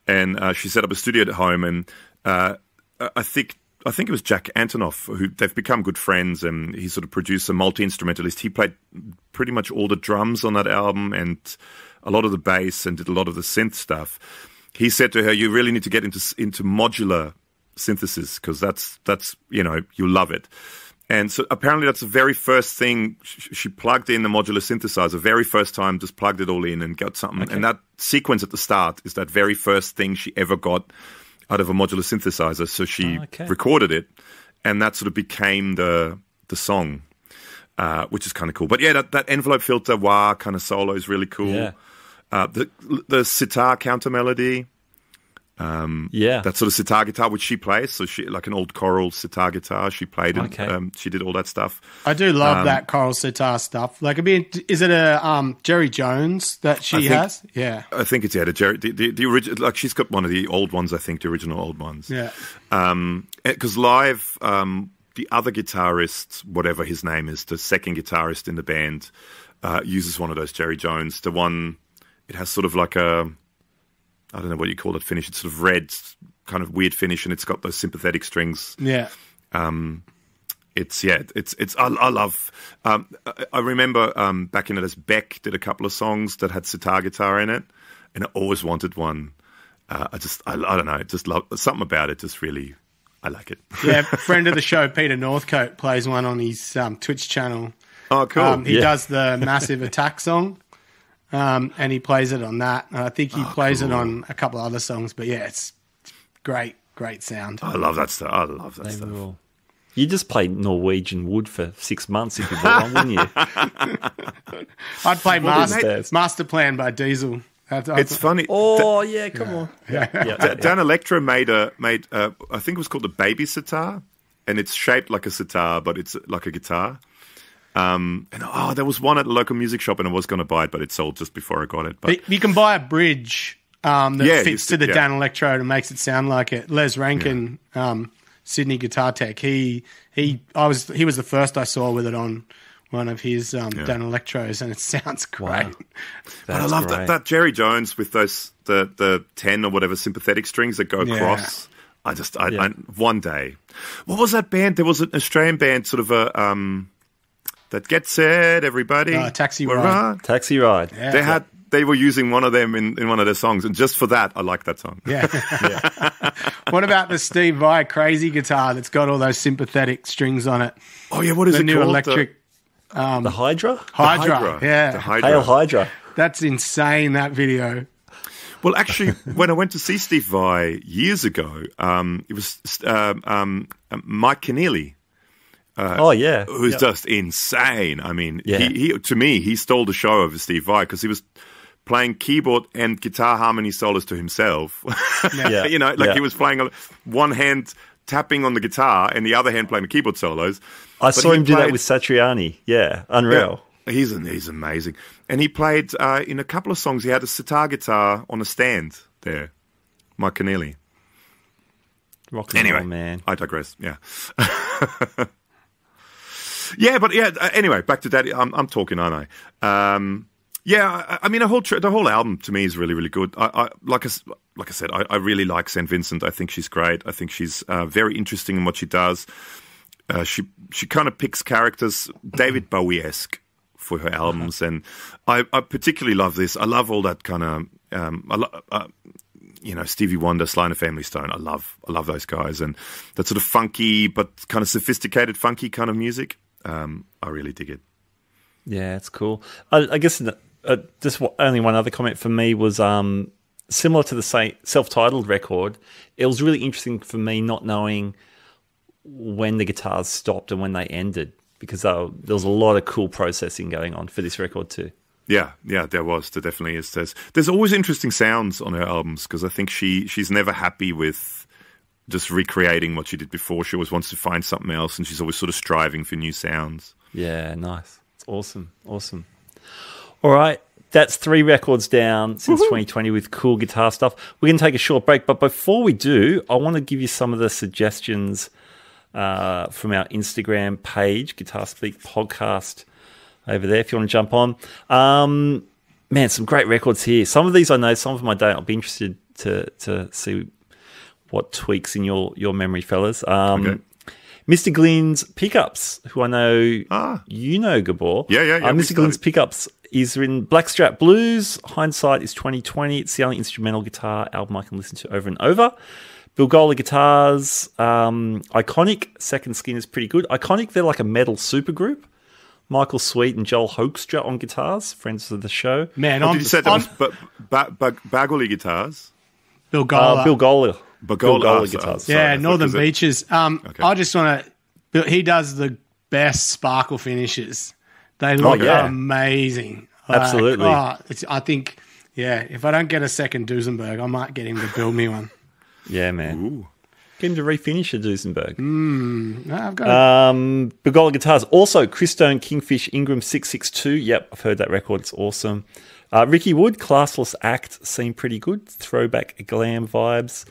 [SPEAKER 3] and uh, she set up a studio at home. And uh, I think I think it was Jack Antonoff who they've become good friends, and he's sort of producer, multi instrumentalist. He played pretty much all the drums on that album and a lot of the bass and did a lot of the synth stuff he said to her, "You really need to get into into modular synthesis because that's that's you know you love it." And so apparently that's the very first thing she plugged in the modular synthesizer. Very first time, just plugged it all in and got something. And that sequence at the start is that very first thing she ever got out of a modular synthesizer. So she
[SPEAKER 1] Oh, okay.
[SPEAKER 3] recorded it, and that sort of became the the song, uh, which is kind of cool. But yeah, that, that envelope filter wah kind of solo is really cool.
[SPEAKER 1] Yeah.
[SPEAKER 3] uh, the the sitar counter melody.
[SPEAKER 1] Yeah.
[SPEAKER 3] that sort of sitar guitar which she plays. So she like an old Coral sitar guitar. She played it.
[SPEAKER 1] Okay.
[SPEAKER 3] Um, she did all that stuff.
[SPEAKER 4] I do love that Coral sitar stuff. Like, I mean, is it a um, Jerry Jones that she
[SPEAKER 3] think-
[SPEAKER 4] has? Yeah,
[SPEAKER 3] I think it's yeah the Jerry the, the, the original like she's got one of the old ones. I think the original old ones.
[SPEAKER 4] yeah.
[SPEAKER 3] because live, um, the other guitarist, whatever his name is, the second guitarist in the band, uh, uses one of those Jerry Jones. The one it has sort of like a, I don't know what you call it finish. It's sort of red, kind of weird finish, and it's got those sympathetic strings.
[SPEAKER 4] Yeah.
[SPEAKER 3] It's yeah, it's it's I, I love. Um, I, I remember um, back in it as Beck did a couple of songs that had sitar guitar in it, and I always wanted one. Uh, I just I, I don't know, just love something about it. Just really, I like it.
[SPEAKER 4] Yeah, friend of the show, Peter Northcote, plays one on his um, Twitch channel.
[SPEAKER 3] Oh, cool.
[SPEAKER 4] Um, he
[SPEAKER 1] Yeah.
[SPEAKER 4] does the Massive Attack song, um, and he plays it on that. And I think he plays it on a couple of other songs. But yeah, it's great, great sound.
[SPEAKER 3] I love that stuff. I love that
[SPEAKER 1] They
[SPEAKER 3] stuff.
[SPEAKER 1] will. You just played Norwegian wood for six months if you bought one, wouldn't you?
[SPEAKER 4] I'd play Master. Master Plan by Diesel. That's, that's-
[SPEAKER 3] It's funny.
[SPEAKER 1] Oh yeah, come on. Yeah, yeah,
[SPEAKER 3] Da-
[SPEAKER 1] yeah.
[SPEAKER 3] Dan Electro made a made uh, I think it was called the baby sitar, and it's shaped like a sitar, but it's like a guitar. Um, and oh, there was one at the local music shop, and I was going to buy it, but it sold just before I got it. But
[SPEAKER 4] But you can buy a bridge um, that
[SPEAKER 3] Yeah,
[SPEAKER 4] fits to
[SPEAKER 3] s-
[SPEAKER 4] the
[SPEAKER 3] yeah.
[SPEAKER 4] Danelectro and makes it sound like it. Les Rankin, um, Sydney Guitar Tech. He he I was he was the first I saw with it on one of his um, Danelectros, and it sounds great.
[SPEAKER 1] Wow.
[SPEAKER 3] But I love
[SPEAKER 1] great.
[SPEAKER 3] that, that Jerry Jones with those the the ten or whatever sympathetic strings that go
[SPEAKER 4] Yeah.
[SPEAKER 3] across. I just I,
[SPEAKER 1] Yeah.
[SPEAKER 3] I one day, what was that band? There was an Australian band, sort of a um, that gets Set, everybody,
[SPEAKER 4] Uh, Taxi
[SPEAKER 3] We're
[SPEAKER 4] Ride.
[SPEAKER 3] on.
[SPEAKER 1] Taxiride.
[SPEAKER 4] Yeah.
[SPEAKER 3] They had they were using one of them in, in one of their songs, and just for that, I like that song.
[SPEAKER 4] Yeah. what about the Steve Vai crazy guitar that's got all those sympathetic strings on it?
[SPEAKER 3] Oh yeah, what is
[SPEAKER 4] The
[SPEAKER 3] it
[SPEAKER 4] new
[SPEAKER 3] called?
[SPEAKER 4] electric
[SPEAKER 1] The Hydra.
[SPEAKER 4] Hydra.
[SPEAKER 3] Hydra.
[SPEAKER 4] Yeah.
[SPEAKER 3] The Hydra.
[SPEAKER 1] Hail Hydra.
[SPEAKER 4] That's insane, that video.
[SPEAKER 3] Well, actually, when I went to see Steve Vai years ago, um, it was um, um, Mike Keneally,
[SPEAKER 1] oh yeah.
[SPEAKER 3] who's
[SPEAKER 1] Yep.
[SPEAKER 3] just insane. I mean,
[SPEAKER 1] Yeah.
[SPEAKER 3] he, he to me he stole the show over Steve Vai because he was playing keyboard and guitar harmony solos to himself.
[SPEAKER 1] Yeah.
[SPEAKER 3] you know, like
[SPEAKER 1] Yeah.
[SPEAKER 3] he was playing a, one hand tapping on the guitar and the other hand playing the keyboard solos.
[SPEAKER 1] I
[SPEAKER 3] But
[SPEAKER 1] saw him do that with Satriani. Yeah, unreal.
[SPEAKER 3] Yeah, he's he's amazing, and he played uh, in a couple of songs. He had a sitar guitar on a stand there, Mike Keneally.
[SPEAKER 1] Rock and
[SPEAKER 3] Anyway,
[SPEAKER 1] roll, man.
[SPEAKER 3] I digress. Yeah, yeah, but yeah. uh, Anyway, back to that. I'm I'm talking, aren't I? Um, yeah, I, I mean, the whole tr- the whole album to me is really really good. I, I like I, like I said, I, I really like St. Vincent. I think she's great. I think she's uh, very interesting in what she does. Uh, she she kind of picks characters David Bowie esque for her albums, and I, I particularly love this. I love all that kind of um, I lo- uh, you know Stevie Wonder, Sly and the Family Stone. I love I love those guys, and that sort of funky but kind of sophisticated funky kind of music. Um, I really dig it.
[SPEAKER 1] Yeah, it's cool. I, I guess uh, just w- only one other comment for me was um, similar to the sa- self-titled record. It was really interesting for me not knowing when the guitars stopped and when they ended because uh, there was a lot of cool processing going on for this record too.
[SPEAKER 3] Yeah, yeah, there was. There definitely is. There's there's always interesting sounds on her albums because I think she she's never happy with just recreating what she did before. She always wants to find something else, and she's always sort of striving for new sounds.
[SPEAKER 1] Yeah, nice. It's awesome. Awesome. All right. That's three records down since 2020 with cool guitar stuff. We're going to take a short break. But before we do, I want to give you some of the suggestions uh, from our Instagram page, Guitar Speak Podcast, over there if you want to jump on. Um, man, some great records here. Some of these I know, some of them I don't. I'll be interested to, to see what tweaks in your, your memory, fellas. Um,
[SPEAKER 3] Okay.
[SPEAKER 1] Mr. Glynn's pickups, who I know
[SPEAKER 3] Ah.
[SPEAKER 1] you know, Gabor.
[SPEAKER 3] Yeah, yeah, yeah,
[SPEAKER 1] Uh, Mr. Glynn's pickups is in Blackstrap Blues. Hindsight is twenty twenty. It's the only instrumental guitar album I can listen to over and over. Bill Gola guitars, um, iconic. Second Skin is pretty good. Iconic, they're like a metal supergroup. Michael Sweet and Joel Hoekstra on guitars, friends of the show.
[SPEAKER 4] Man,
[SPEAKER 3] Oh,
[SPEAKER 4] on,
[SPEAKER 3] did you say that
[SPEAKER 4] on
[SPEAKER 3] was ba- ba- ba- Bagley guitars?
[SPEAKER 4] Bill Gola.
[SPEAKER 1] Uh, Bill Gola.
[SPEAKER 3] But
[SPEAKER 1] Bill
[SPEAKER 3] Gola-
[SPEAKER 1] Gola
[SPEAKER 3] oh,
[SPEAKER 1] guitars.
[SPEAKER 3] sorry, I
[SPEAKER 4] yeah,
[SPEAKER 3] thought-
[SPEAKER 4] Northern
[SPEAKER 3] 'cause it-
[SPEAKER 4] Beaches. Um,
[SPEAKER 3] Okay.
[SPEAKER 4] I just want to. He does the best sparkle finishes. They look
[SPEAKER 1] yeah.
[SPEAKER 4] amazing. Like,
[SPEAKER 1] Absolutely.
[SPEAKER 4] oh, it's, I think Yeah, if I don't get a second Duesenberg, I might get him to build me one.
[SPEAKER 1] Yeah, man.
[SPEAKER 3] Ooh.
[SPEAKER 1] Get him to refinish a Duesenberg.
[SPEAKER 4] No, I've got
[SPEAKER 1] Um, Bergola guitars. Also, Christone Kingfish Ingram 662. Yep, I've heard that record. It's awesome. Uh, Ricky Wood, Classless Act, seemed pretty good. Throwback glam vibes.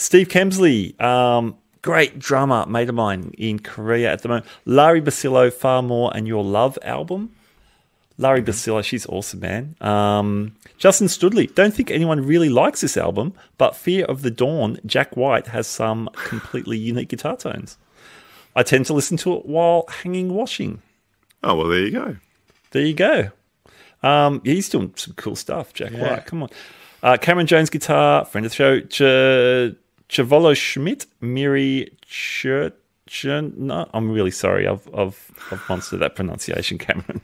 [SPEAKER 1] Steve Kemsley, um, great drummer, mate of mine in Korea at the moment. Larry Basillo, Far More and Your Love album. Larry Basillo, she's awesome, man. Um, Justin Studley, don't think anyone really likes this album, but Fear of the Dawn, Jack White has some completely unique guitar tones. I tend to listen to it while hanging washing.
[SPEAKER 3] Oh well, there you go.
[SPEAKER 1] There you go. Um, yeah, he's doing some cool stuff, Jack
[SPEAKER 4] Yeah.
[SPEAKER 1] White. Come on. Uh, Cameron Jones guitar, friend of the show. Chavolo Schmidt, Miri Chur- Chur- I'm really sorry. I've, I've, I've monstered that pronunciation, Cameron.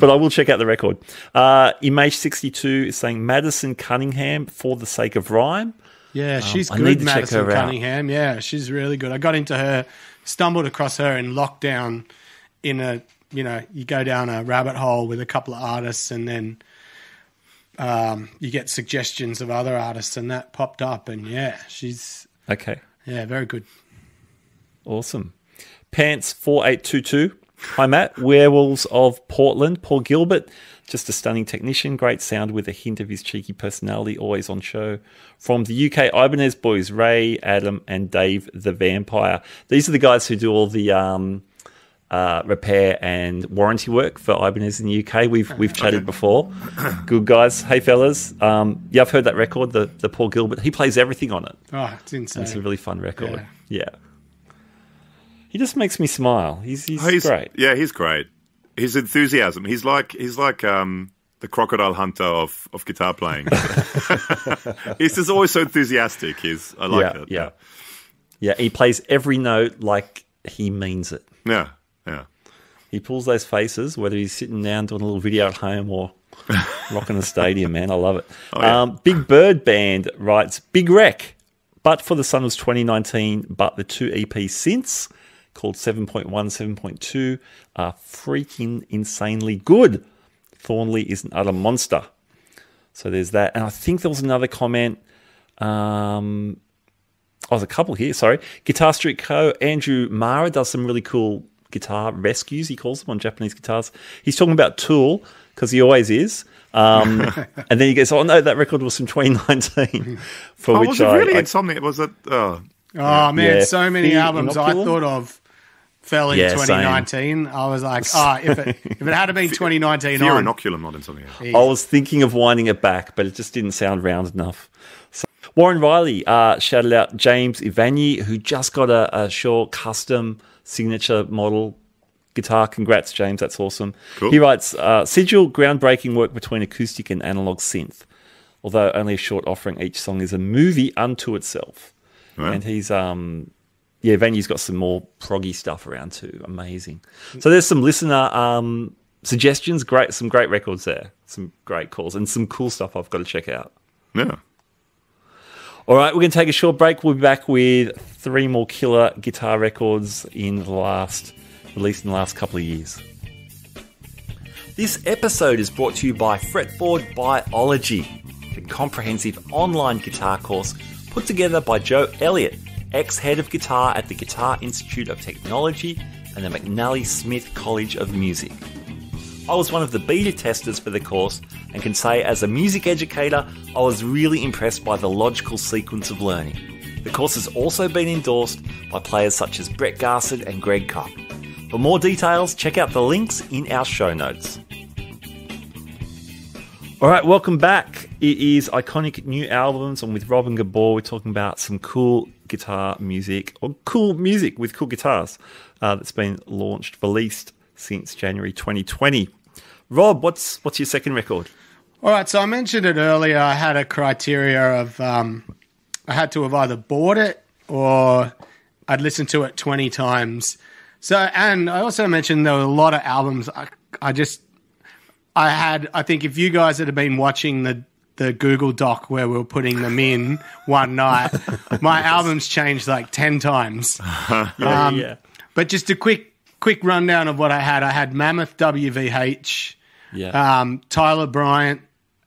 [SPEAKER 1] but I will check out the record. Uh, Image62 is saying Madison Cunningham for the sake of rhyme.
[SPEAKER 4] Yeah, she's
[SPEAKER 1] I
[SPEAKER 4] good,
[SPEAKER 1] need to check
[SPEAKER 4] Madison
[SPEAKER 1] her out.
[SPEAKER 4] Cunningham. Yeah, she's really good. I got into her, stumbled across her in lockdown. In a, you know, you go down a rabbit hole with a couple of artists, and then um, you get suggestions of other artists, and that popped up. And yeah, she's
[SPEAKER 1] Okay.
[SPEAKER 4] yeah, very good.
[SPEAKER 1] Awesome. Pants 4822. Hi, Matt. Werewolves of Portland. Paul Gilbert. Just a stunning technician. Great sound with a hint of his cheeky personality. Always on show. From the UK Ibanez boys, Ray, Adam, and Dave the Vampire. These are the guys who do all the um, uh, repair and warranty work for Ibanez in the UK. We've we've chatted before. Good guys. Hey, fellas. Um, yeah, I've heard that record, the, the Paul Gilbert. He plays everything on it.
[SPEAKER 4] Oh, it's insane.
[SPEAKER 1] It's a really fun record.
[SPEAKER 4] Yeah.
[SPEAKER 1] Yeah. He just makes me smile. He's he's,
[SPEAKER 3] Oh, He's
[SPEAKER 1] great.
[SPEAKER 3] Yeah, he's great. His enthusiasm. He's like he's like um, the crocodile hunter of, of guitar playing. he's just always so enthusiastic. He's I like
[SPEAKER 1] yeah,
[SPEAKER 3] it.
[SPEAKER 1] yeah. Yeah, he plays every note like he means it.
[SPEAKER 3] yeah, yeah.
[SPEAKER 1] He pulls those faces, whether he's sitting down doing a little video at home or rocking a stadium, man. I love it.
[SPEAKER 3] Oh, yeah.
[SPEAKER 1] um, Big Bird Band writes Big Wreck, but for the Sun was 2019, but the two EPs since, called 7.1, 7.2, are freaking insanely good. Thornley is an utter monster. So there's that. And I think there was another comment. Um, oh, there's a couple here. Sorry. Guitar Street Co. Andrew Mara does some really cool guitar rescues, he calls them on Japanese guitars. He's talking about Tool because he always is. Um, and then he goes, Oh, no, that record was from 2019. For
[SPEAKER 3] Oh,
[SPEAKER 1] which
[SPEAKER 3] was it
[SPEAKER 1] I,
[SPEAKER 3] really
[SPEAKER 1] I-
[SPEAKER 3] insomnia? Was it? Oh,
[SPEAKER 4] Oh man,
[SPEAKER 1] Yeah.
[SPEAKER 4] so many
[SPEAKER 1] Fear
[SPEAKER 4] albums I thought of fell in
[SPEAKER 1] Yeah, same.
[SPEAKER 4] 2019. I was like, ah, if it if it had been 2019
[SPEAKER 3] fear
[SPEAKER 4] on,
[SPEAKER 3] inoculum, not insomnia.
[SPEAKER 1] I was thinking of winding it back, but it just didn't sound round enough. So, Warren Riley uh, shouted out James Ivany, who just got a, a Shaw custom signature model guitar. Congrats, James. That's awesome.
[SPEAKER 3] Cool.
[SPEAKER 1] He writes uh, Sigil, groundbreaking work between acoustic and analog synth. Although only a short offering, each song is a movie unto itself.
[SPEAKER 3] Right.
[SPEAKER 1] And he's um yeah, Venue's got some more proggy stuff around too. Amazing. So there's some listener um suggestions, great some great records there. Some great calls and some cool stuff I've got to check out.
[SPEAKER 3] Yeah.
[SPEAKER 1] All right, we're going to take a short break. We'll be back with three more killer guitar records in the last released in the last couple of years. This episode is brought to you by Fretboard Biology, the comprehensive online guitar course put together by Joe Elliott, ex head of guitar at the Guitar Institute of Technology and the McNally Smith College of Music. I was one of the beta testers for the course and can say, as a music educator, I was really impressed by the logical sequence of learning. The course has also been endorsed by players such as Brett Garsed and Greg Koch. For more details, check out the links in our show notes. All right, welcome back. It is iconic new albums, and with Rob and Gabor, we're talking about some cool guitar music or cool music with cool guitars uh, that's been launched, released since January 2020. Rob, what's what's your second record?
[SPEAKER 4] All right, so I mentioned it earlier. I had a criteria of um, I had to have either bought it or I'd listened to it 20 times. So, and I also mentioned there were a lot of albums. I, I just, I had, I think if you guys had been watching the, the Google Doc where we were putting them in one night, my albums changed like 10 times.
[SPEAKER 1] Yeah,
[SPEAKER 4] Um,
[SPEAKER 1] yeah,
[SPEAKER 4] But just a quick, quick rundown of what I had. I had Mammoth WVH,
[SPEAKER 1] yeah.
[SPEAKER 4] um, Tyler Bryant,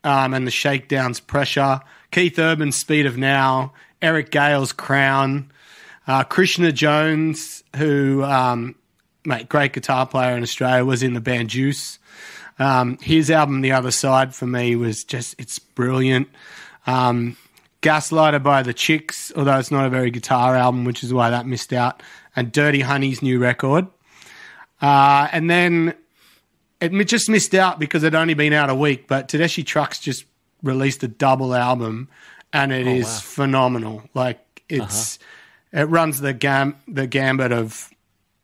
[SPEAKER 4] um, and the Shakedown's Pressure, Keith Urban's Speed of Now, Eric Gales' Crown, uh, Krishna Jones, who, um, mate, great guitar player in Australia, was in the band Juice. Um, his album, The Other Side, for me was just, it's brilliant. Um, Gaslighter by the Chicks, although it's not a very guitar album, which is why that missed out. And Dirty Honey's new record. Uh, and then it just missed out because it'd only been out a week, but Tedeschi Trucks just released a double album and it is wow. phenomenal. Like it's uh-huh. it runs the gam the gambit of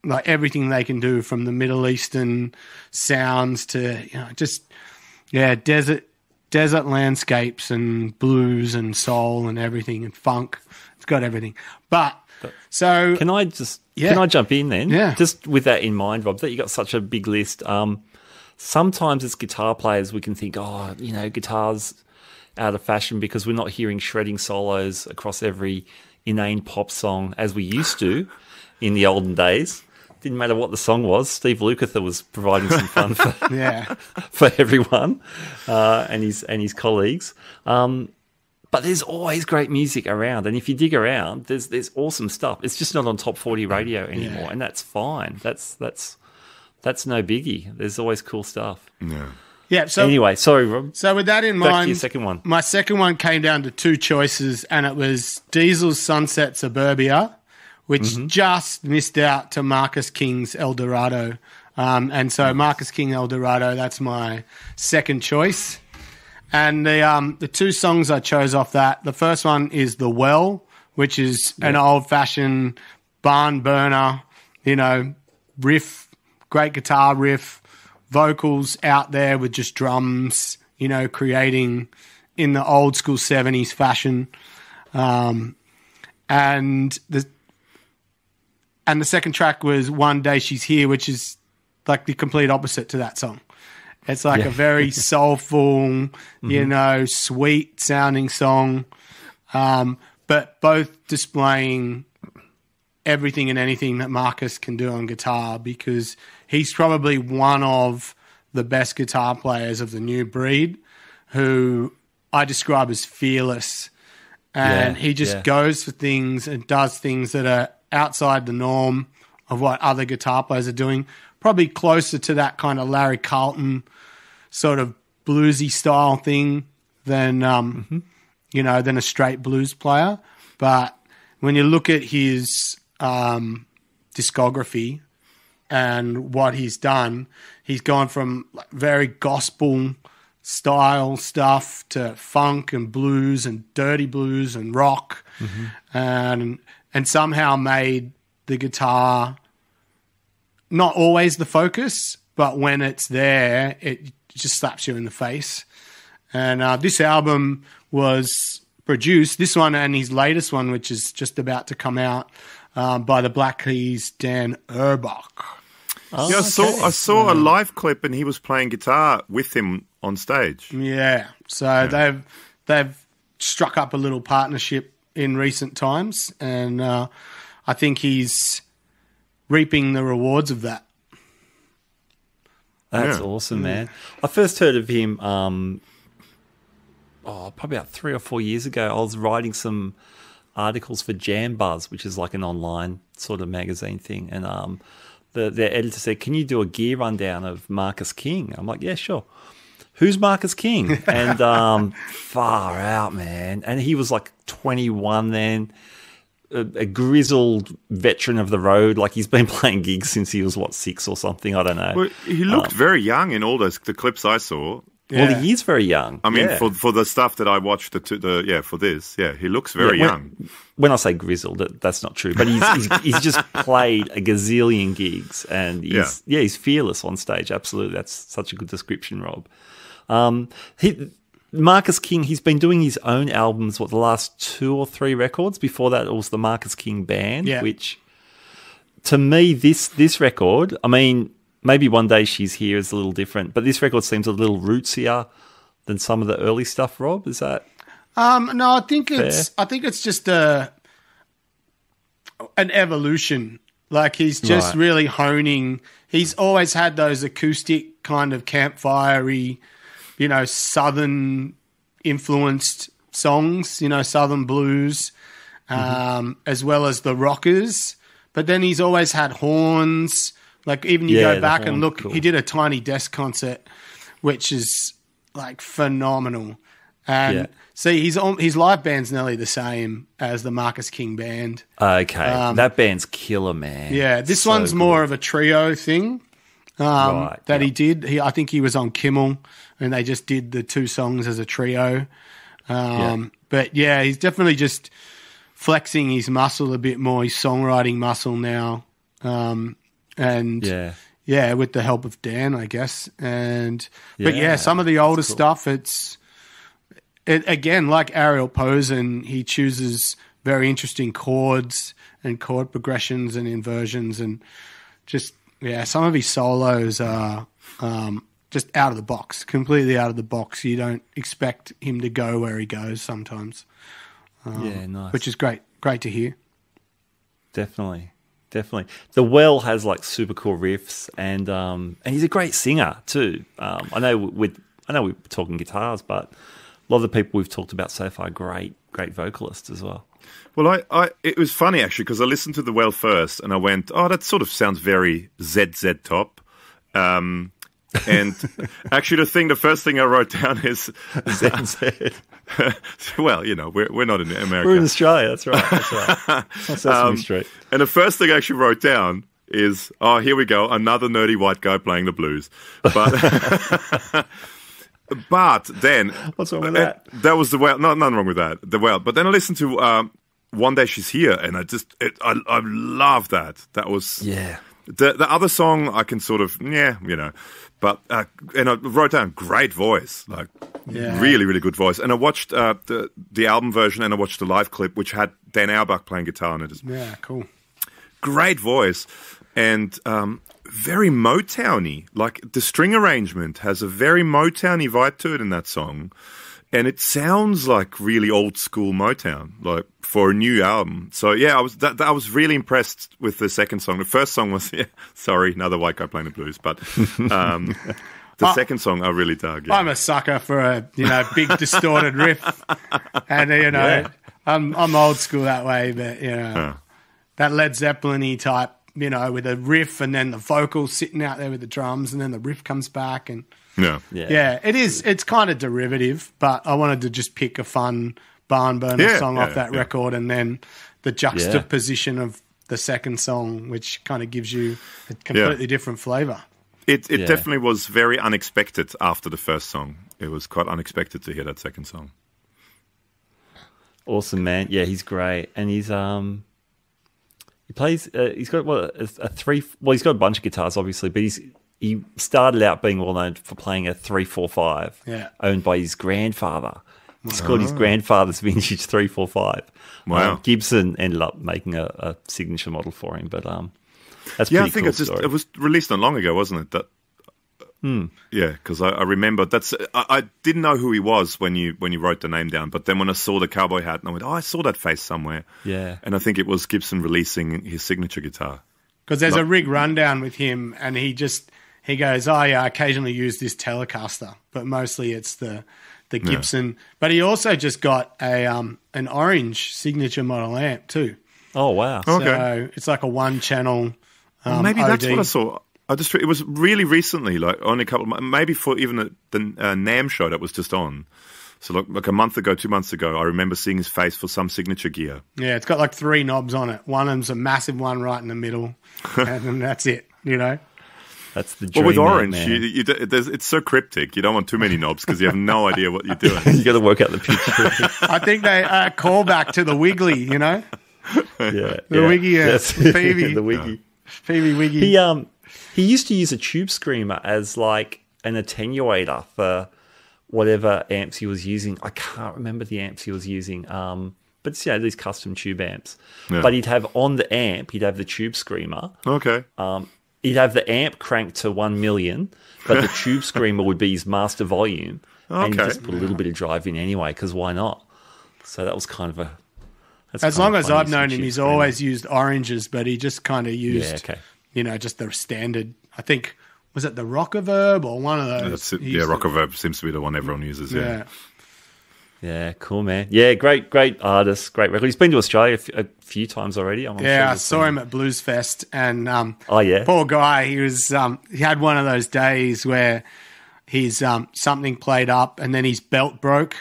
[SPEAKER 4] like everything they can do from the Middle Eastern sounds to you know just yeah desert desert landscapes and blues and soul and everything and funk. It's got everything. But so
[SPEAKER 1] can I just
[SPEAKER 4] yeah.
[SPEAKER 1] can I jump in then?
[SPEAKER 4] Yeah.
[SPEAKER 1] Just with that in mind, Rob, that you got such a big list. Um, sometimes as guitar players, we can think, oh, you know, guitars out of fashion because we're not hearing shredding solos across every inane pop song as we used to in the olden days. Didn't matter what the song was. Steve Lukather was providing some fun for
[SPEAKER 4] yeah
[SPEAKER 1] for everyone uh, and his and his colleagues. Um, but there's always great music around, and if you dig around, there's there's awesome stuff. It's just not on top forty radio anymore, yeah. and that's fine. That's that's that's no biggie. There's always cool stuff.
[SPEAKER 3] Yeah.
[SPEAKER 4] Yeah. So
[SPEAKER 1] anyway, sorry, Rob.
[SPEAKER 4] So with that in mind,
[SPEAKER 1] your second one.
[SPEAKER 4] My second one came down to two choices, and it was Diesel's Sunset Suburbia which mm-hmm. just missed out to Marcus King's El Dorado. Um, and so Marcus King El Dorado, that's my second choice. And the um, the two songs I chose off that, the first one is The Well, which is an old fashioned barn burner, you know, riff, great guitar riff, vocals out there with just drums, you know, creating in the old school 70s fashion. Um, and the and the second track was One Day She's Here, which is like the complete opposite to that song. It's like yeah. a very soulful, mm-hmm. you know, sweet sounding song, um, but both displaying everything and anything that Marcus can do on guitar because he's probably one of the best guitar players of the new breed who I describe as fearless. And yeah, he just yeah. goes for things and does things that are outside the norm of what other guitar players are doing. Probably closer to that kind of Larry Carlton sort of bluesy style thing than um, mm-hmm. you know than a straight blues player. But when you look at his um, discography and what he's done, he's gone from very gospel style stuff to funk and blues and dirty blues and rock mm-hmm. and and somehow made the guitar not always the focus, but when it's there, it just slaps you in the face. And uh, this album was produced, this one and his latest one, which is just about to come out, um, by the Black Keys' Dan Auerbach.
[SPEAKER 3] Oh, yeah, I saw I saw a live clip and he was playing guitar with him on stage.
[SPEAKER 4] Yeah, so yeah. they've they've struck up a little partnership in recent times, and uh, I think he's reaping the rewards of that.
[SPEAKER 1] That's yeah. awesome, man. I first heard of him, um, oh, probably about three or four years ago. I was writing some articles for Jam Buzz, which is like an online sort of magazine thing, and um, the their editor said, "Can you do a gear rundown of Marcus King?" I'm like, "Yeah, sure." who's Marcus King? And um, far out, man. And he was like 21 then, a, a, grizzled veteran of the road. Like he's been playing gigs since he was what six or something. I don't know.
[SPEAKER 3] Well, he looked um, very young in all those the clips I saw.
[SPEAKER 1] Yeah. Well, he is very young.
[SPEAKER 3] I mean,
[SPEAKER 1] yeah.
[SPEAKER 3] for for the stuff that I watched, the the yeah, for this, yeah, he looks very
[SPEAKER 1] yeah,
[SPEAKER 3] when,
[SPEAKER 1] young. When I say grizzled, that, that's not true. But he's, he's, he's just played a gazillion gigs, and he's yeah. yeah, he's fearless on stage. Absolutely, that's such a good description, Rob. Um, he, Marcus King, he's been doing his own albums, what, the last two or three records? Before that, it was the Marcus King Band,
[SPEAKER 4] yeah.
[SPEAKER 1] which to me, this this record, I mean, maybe one day she's here is a little different, but this record seems a little rootsier than some of the early stuff, Rob. Is that
[SPEAKER 4] um, no, I think it's I think it's just a an evolution. Like he's just right. really honing. He's always had those acoustic kind of campfirey you know, southern influenced songs, you know, southern blues, um, as well as the rockers. But then he's always had horns. Like even you
[SPEAKER 1] Yeah,
[SPEAKER 4] go back and look,
[SPEAKER 1] cool.
[SPEAKER 4] he did a tiny desk concert, which is like phenomenal. And
[SPEAKER 1] Yeah.
[SPEAKER 4] see, his his live band's nearly the same as the Marcus King band.
[SPEAKER 1] Okay, that band's killer, man.
[SPEAKER 4] Um, Yeah, this
[SPEAKER 1] So
[SPEAKER 4] one's
[SPEAKER 1] good.
[SPEAKER 4] more of a trio thing um,
[SPEAKER 1] Right,
[SPEAKER 4] that he did. He, I think he was on Kimmel, and they just did the two songs as a trio. Um, But yeah, he's definitely just flexing his muscle a bit more, his songwriting muscle now, um, and
[SPEAKER 1] Yeah,
[SPEAKER 4] yeah, with the help of Dan, I guess. And but yeah,
[SPEAKER 1] Yeah,
[SPEAKER 4] some of the older stuff, it's it, again like Ariel Posen. He chooses very interesting chords and chord progressions and inversions, and just yeah, some of his solos are um, just out of the box, completely out of the box. You don't expect him to go where he goes sometimes,
[SPEAKER 1] yeah, nice.
[SPEAKER 4] which is great. Great to hear.
[SPEAKER 1] Definitely, definitely. The Well has like super cool riffs, and um, and he's a great singer too. Um, I know with I know we're talking guitars, but a lot of the people we've talked about so far, great, great vocalists as well.
[SPEAKER 3] Well, I, I it was funny actually because I listened to the well first and I went, oh, that sort of sounds very ZZ top. Um, and actually, the thing, the first thing I wrote down is, well, you know, we're we're not in America.
[SPEAKER 1] We're in Australia. That's right. That's right. Sesame
[SPEAKER 3] Um. And the first thing I actually wrote down is, oh, here we go, another nerdy white guy playing the blues. But, but then,
[SPEAKER 1] What's wrong with
[SPEAKER 3] uh,
[SPEAKER 1] that?
[SPEAKER 3] That was the well. No, nothing wrong with that. The well. But then I listened to um, one day she's here, and I just, it, I, I love that. That was
[SPEAKER 1] Yeah.
[SPEAKER 3] The the other song I can sort of yeah you know, but uh, and I wrote down great voice like
[SPEAKER 4] Yeah.
[SPEAKER 3] really really good voice and I watched uh, the the album version and I watched the live clip which had Dan Auerbach playing guitar on it
[SPEAKER 4] Yeah, cool.
[SPEAKER 3] great voice and um, very Motowny. Like the string arrangement has a very Motowny vibe to it in that song, and it sounds like really old school Motown, like for a new album. So yeah, I was that, that- I was really impressed with the second song. The first song was yeah, sorry, another white guy playing the blues, but um, the second song I really dug. Yeah.
[SPEAKER 4] I'm a sucker for a you know big distorted riff, and you know
[SPEAKER 1] Yeah.
[SPEAKER 4] I'm I'm old school that way, but you know that Led Zeppelin-y type, you know, with a riff and then the vocals sitting out there with the drums, and then the riff comes back, and
[SPEAKER 3] yeah.
[SPEAKER 1] Yeah.
[SPEAKER 4] yeah, it is. It's kind of derivative, but I wanted to just pick a fun barn burner
[SPEAKER 3] Yeah,
[SPEAKER 4] song
[SPEAKER 3] yeah,
[SPEAKER 4] off that
[SPEAKER 3] yeah.
[SPEAKER 4] record, and then the juxtaposition of the second song, which kind of gives you a completely different flavor.
[SPEAKER 3] It it
[SPEAKER 1] Yeah.
[SPEAKER 3] definitely was very unexpected after the first song. It was quite unexpected to hear that second song.
[SPEAKER 1] Awesome, man. Yeah, he's great, and he's um, he plays. Uh, he's got what a, a three. Well, he's got a bunch of guitars, obviously, but he's he started out being well known for playing a three four five,
[SPEAKER 4] Yeah.
[SPEAKER 1] owned by his grandfather. It's called his grandfather's vintage three four five.
[SPEAKER 3] Wow.
[SPEAKER 1] Um, Gibson ended up making a, a signature model for him, but um, that's
[SPEAKER 3] Yeah, I think
[SPEAKER 1] cool
[SPEAKER 3] it's just it was released not long ago, wasn't it? That.
[SPEAKER 1] Hmm.
[SPEAKER 3] Yeah, because I, I remember that's I, I didn't know who he was when you when you wrote the name down, but then when I saw the cowboy hat and I went, oh, I saw that face somewhere.
[SPEAKER 1] Yeah.
[SPEAKER 3] and I think it was Gibson releasing his signature guitar.
[SPEAKER 4] Because there's a rig rundown with him, and he just he goes, "Oh yeah, I occasionally use this Telecaster, but mostly it's the the Gibson." But he also just got a um an orange signature model amp too.
[SPEAKER 1] oh wow,
[SPEAKER 3] Okay.
[SPEAKER 4] It's like a one channel. Um,
[SPEAKER 3] Maybe that's
[SPEAKER 4] OD.
[SPEAKER 3] what I saw. I just it was really recently, like only a couple, of, mon- maybe for even the, the uh, NAMM show that was just on. So like, like a month ago, two months ago, I remember seeing his face for some signature gear.
[SPEAKER 4] Yeah, it's got like three knobs on it. One of them's a massive one right in the middle, and then that's it. You know.
[SPEAKER 1] That's the
[SPEAKER 3] Well,
[SPEAKER 1] dream.
[SPEAKER 3] with orange, you, you, there's, it's so cryptic. You don't want too many knobs because you have no idea what you're doing.
[SPEAKER 1] you got to work out the picture.
[SPEAKER 4] I think they uh, call back to the Wiggly. You know,
[SPEAKER 1] yeah,
[SPEAKER 4] The
[SPEAKER 1] yeah.
[SPEAKER 4] Wiggy, uh,
[SPEAKER 1] Yes.
[SPEAKER 4] Phoebe.
[SPEAKER 1] the wiggy.
[SPEAKER 4] Phoebe Wiggy.
[SPEAKER 1] He um he used to use a tube screamer as like an attenuator for whatever amps he was using. I can't remember the amps he was using. Um, but it's, yeah, these custom tube amps.
[SPEAKER 3] Yeah.
[SPEAKER 1] But he'd have on the amp, he'd have the tube screamer.
[SPEAKER 3] Okay.
[SPEAKER 1] Um, he'd have the amp cranked to one million, but the tube screamer would be his master volume, and he'd just put a little bit of drive in anyway, because why not? So that was kind of a. that's
[SPEAKER 4] As long as I've known him, he's
[SPEAKER 1] screamer.
[SPEAKER 4] always used oranges, but he just kind of used,
[SPEAKER 1] Yeah, okay.
[SPEAKER 4] you know, just the standard. I think was it the Rockerverb or one of those?
[SPEAKER 3] That's it. Yeah,
[SPEAKER 4] used to-
[SPEAKER 3] Rockerverb seems to be the one everyone uses. Yeah.
[SPEAKER 4] Yeah.
[SPEAKER 1] Yeah, cool, man. Yeah, great, great artist, great record. He's been to Australia a f- a few times already. I'm
[SPEAKER 4] Yeah, I
[SPEAKER 1] sure he's
[SPEAKER 4] saw him at Blues Fest, and um,
[SPEAKER 1] Oh, yeah?
[SPEAKER 4] poor guy. He was um, he had one of those days where his um, something played up, and then his belt broke,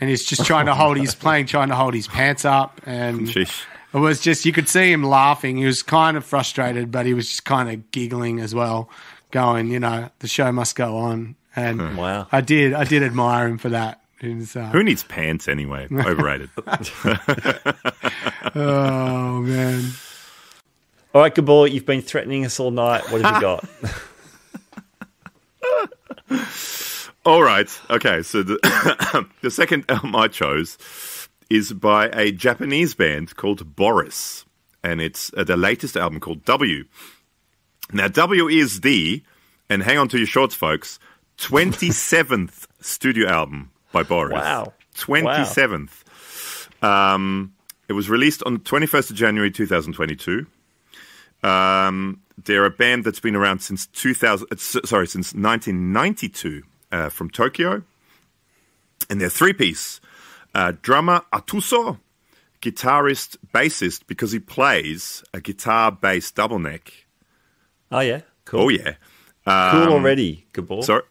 [SPEAKER 4] and he's just trying to hold his playing, trying to hold his pants up, and it was just you could see him laughing. He was kind of frustrated, but he was just kind of giggling as well, going, you know, the show must go on, and
[SPEAKER 1] Wow.
[SPEAKER 4] I did, I did admire him for that. It was, uh,
[SPEAKER 3] Who needs pants anyway? Overrated.
[SPEAKER 4] oh man.
[SPEAKER 1] All right, Gabor, you've been threatening us all night. What have you got?
[SPEAKER 3] All right. Okay. So the the second album I chose is by a Japanese band called Boris, and it's uh, their latest album called W. Now W is the, and hang on to your shorts, folks, twenty seventh studio album by Boris.
[SPEAKER 1] Wow.
[SPEAKER 3] Twenty seventh. Um, it was released on twenty first of January two thousand twenty two. Um, they're a band that's been around since 2000, uh, sorry, since 1992 uh, from Tokyo. And they're three piece uh, drummer Atsuo, guitarist, bassist, because he plays a guitar bass double neck.
[SPEAKER 1] oh, yeah. Cool.
[SPEAKER 3] Oh, yeah.
[SPEAKER 1] Cool already, Gabor.
[SPEAKER 3] Sorry.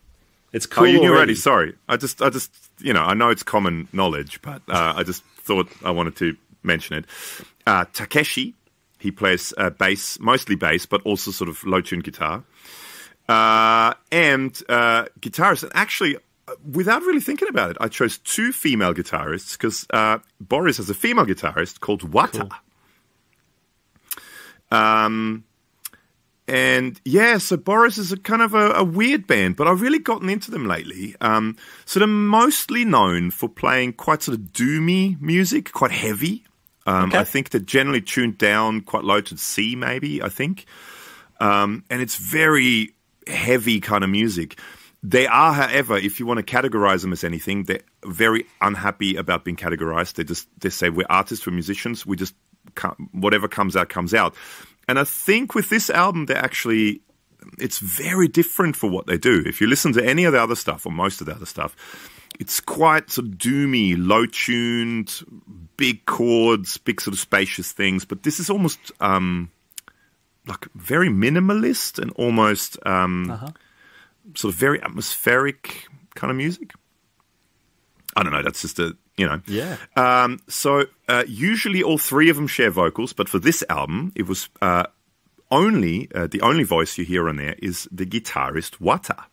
[SPEAKER 1] It's cool
[SPEAKER 3] Oh, you knew
[SPEAKER 1] already.
[SPEAKER 3] already. Sorry. I just, I just, you know, I know it's common knowledge, but uh, I just thought I wanted to mention it. Uh, Takeshi, he plays uh, bass, mostly bass, but also sort of low tune guitar. Uh, and uh, guitarist, and actually, uh, without really thinking about it, I chose two female guitarists because uh, Boris has a female guitarist called Wata. Um, and yeah, so Boris is a kind of a, a weird band, but I've really gotten into them lately. Um, so they're mostly known for playing quite sort of doomy music, quite heavy. Um,
[SPEAKER 1] Okay.
[SPEAKER 3] I think they're generally tuned down quite low to C, maybe, I think. Um, and it's very heavy kind of music. They are, however, if you want to categorize them as anything, they're very unhappy about being categorized. They just they say we're artists, we're musicians, we just whatever comes out comes out. And I think with this album, they're actually it's very different for what they do. If you listen to any of the other stuff or most of the other stuff, it's quite sort of doomy, low tuned, big chords, big sort of spacious things. But this is almost um, like very minimalist and almost um, sort of very atmospheric kind of music. I don't know. That's just a you know.
[SPEAKER 1] Yeah.
[SPEAKER 3] Um, so uh, usually all three of them share vocals, but for this album, it was uh, only uh, the only voice you hear on there is the guitarist Wata.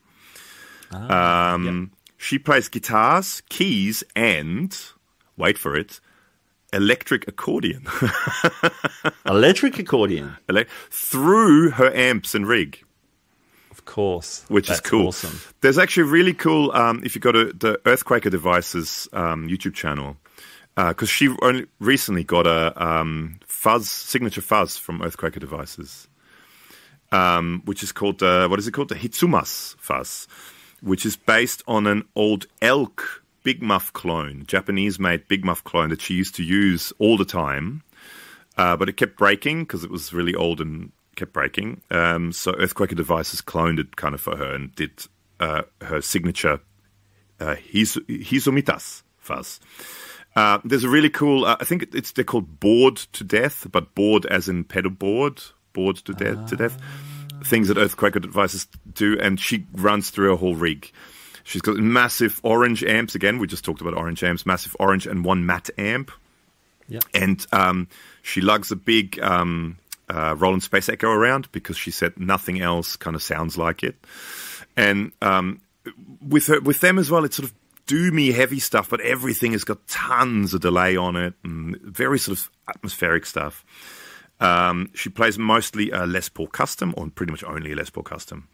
[SPEAKER 3] um, She plays guitars, keys, and wait for it, electric accordion
[SPEAKER 1] Electric accordion,
[SPEAKER 3] Ele- through her amps and rig.
[SPEAKER 1] Of course.
[SPEAKER 3] which is cool.
[SPEAKER 1] Awesome.
[SPEAKER 3] There's actually really cool. Um, if you go to the Earthquaker Devices um, YouTube channel, because she only recently got a um, fuzz signature fuzz from Earthquaker Devices, um, which is called uh, what is it called? The Hizumitas fuzz, which is based on an old elk Big Muff clone, Japanese made Big Muff clone that she used to use all the time uh, but it kept breaking because it was really old and kept breaking. Um, so Earthquaker Devices cloned it kind of for her and did uh, her signature uh, His- Hizumitas fuzz. Uh, there's a really cool. Uh, I think it's they're called bored to death, but bored as in pedal board, bored to death. To death. Things that Earthquaker Devices do, and she runs through a whole rig. She's got massive orange amps. Again, we just talked about orange amps. Massive orange and one Matamp
[SPEAKER 1] Yeah.
[SPEAKER 3] and um, she lugs a big um, uh, Roland Space Echo around because she said nothing else kind of sounds like it. And um, with her, with them as well, it's sort of doomy, heavy stuff, but everything has got tons of delay on it and very sort of atmospheric stuff. Um, she plays mostly a Les Paul Custom, or pretty much only a Les Paul Custom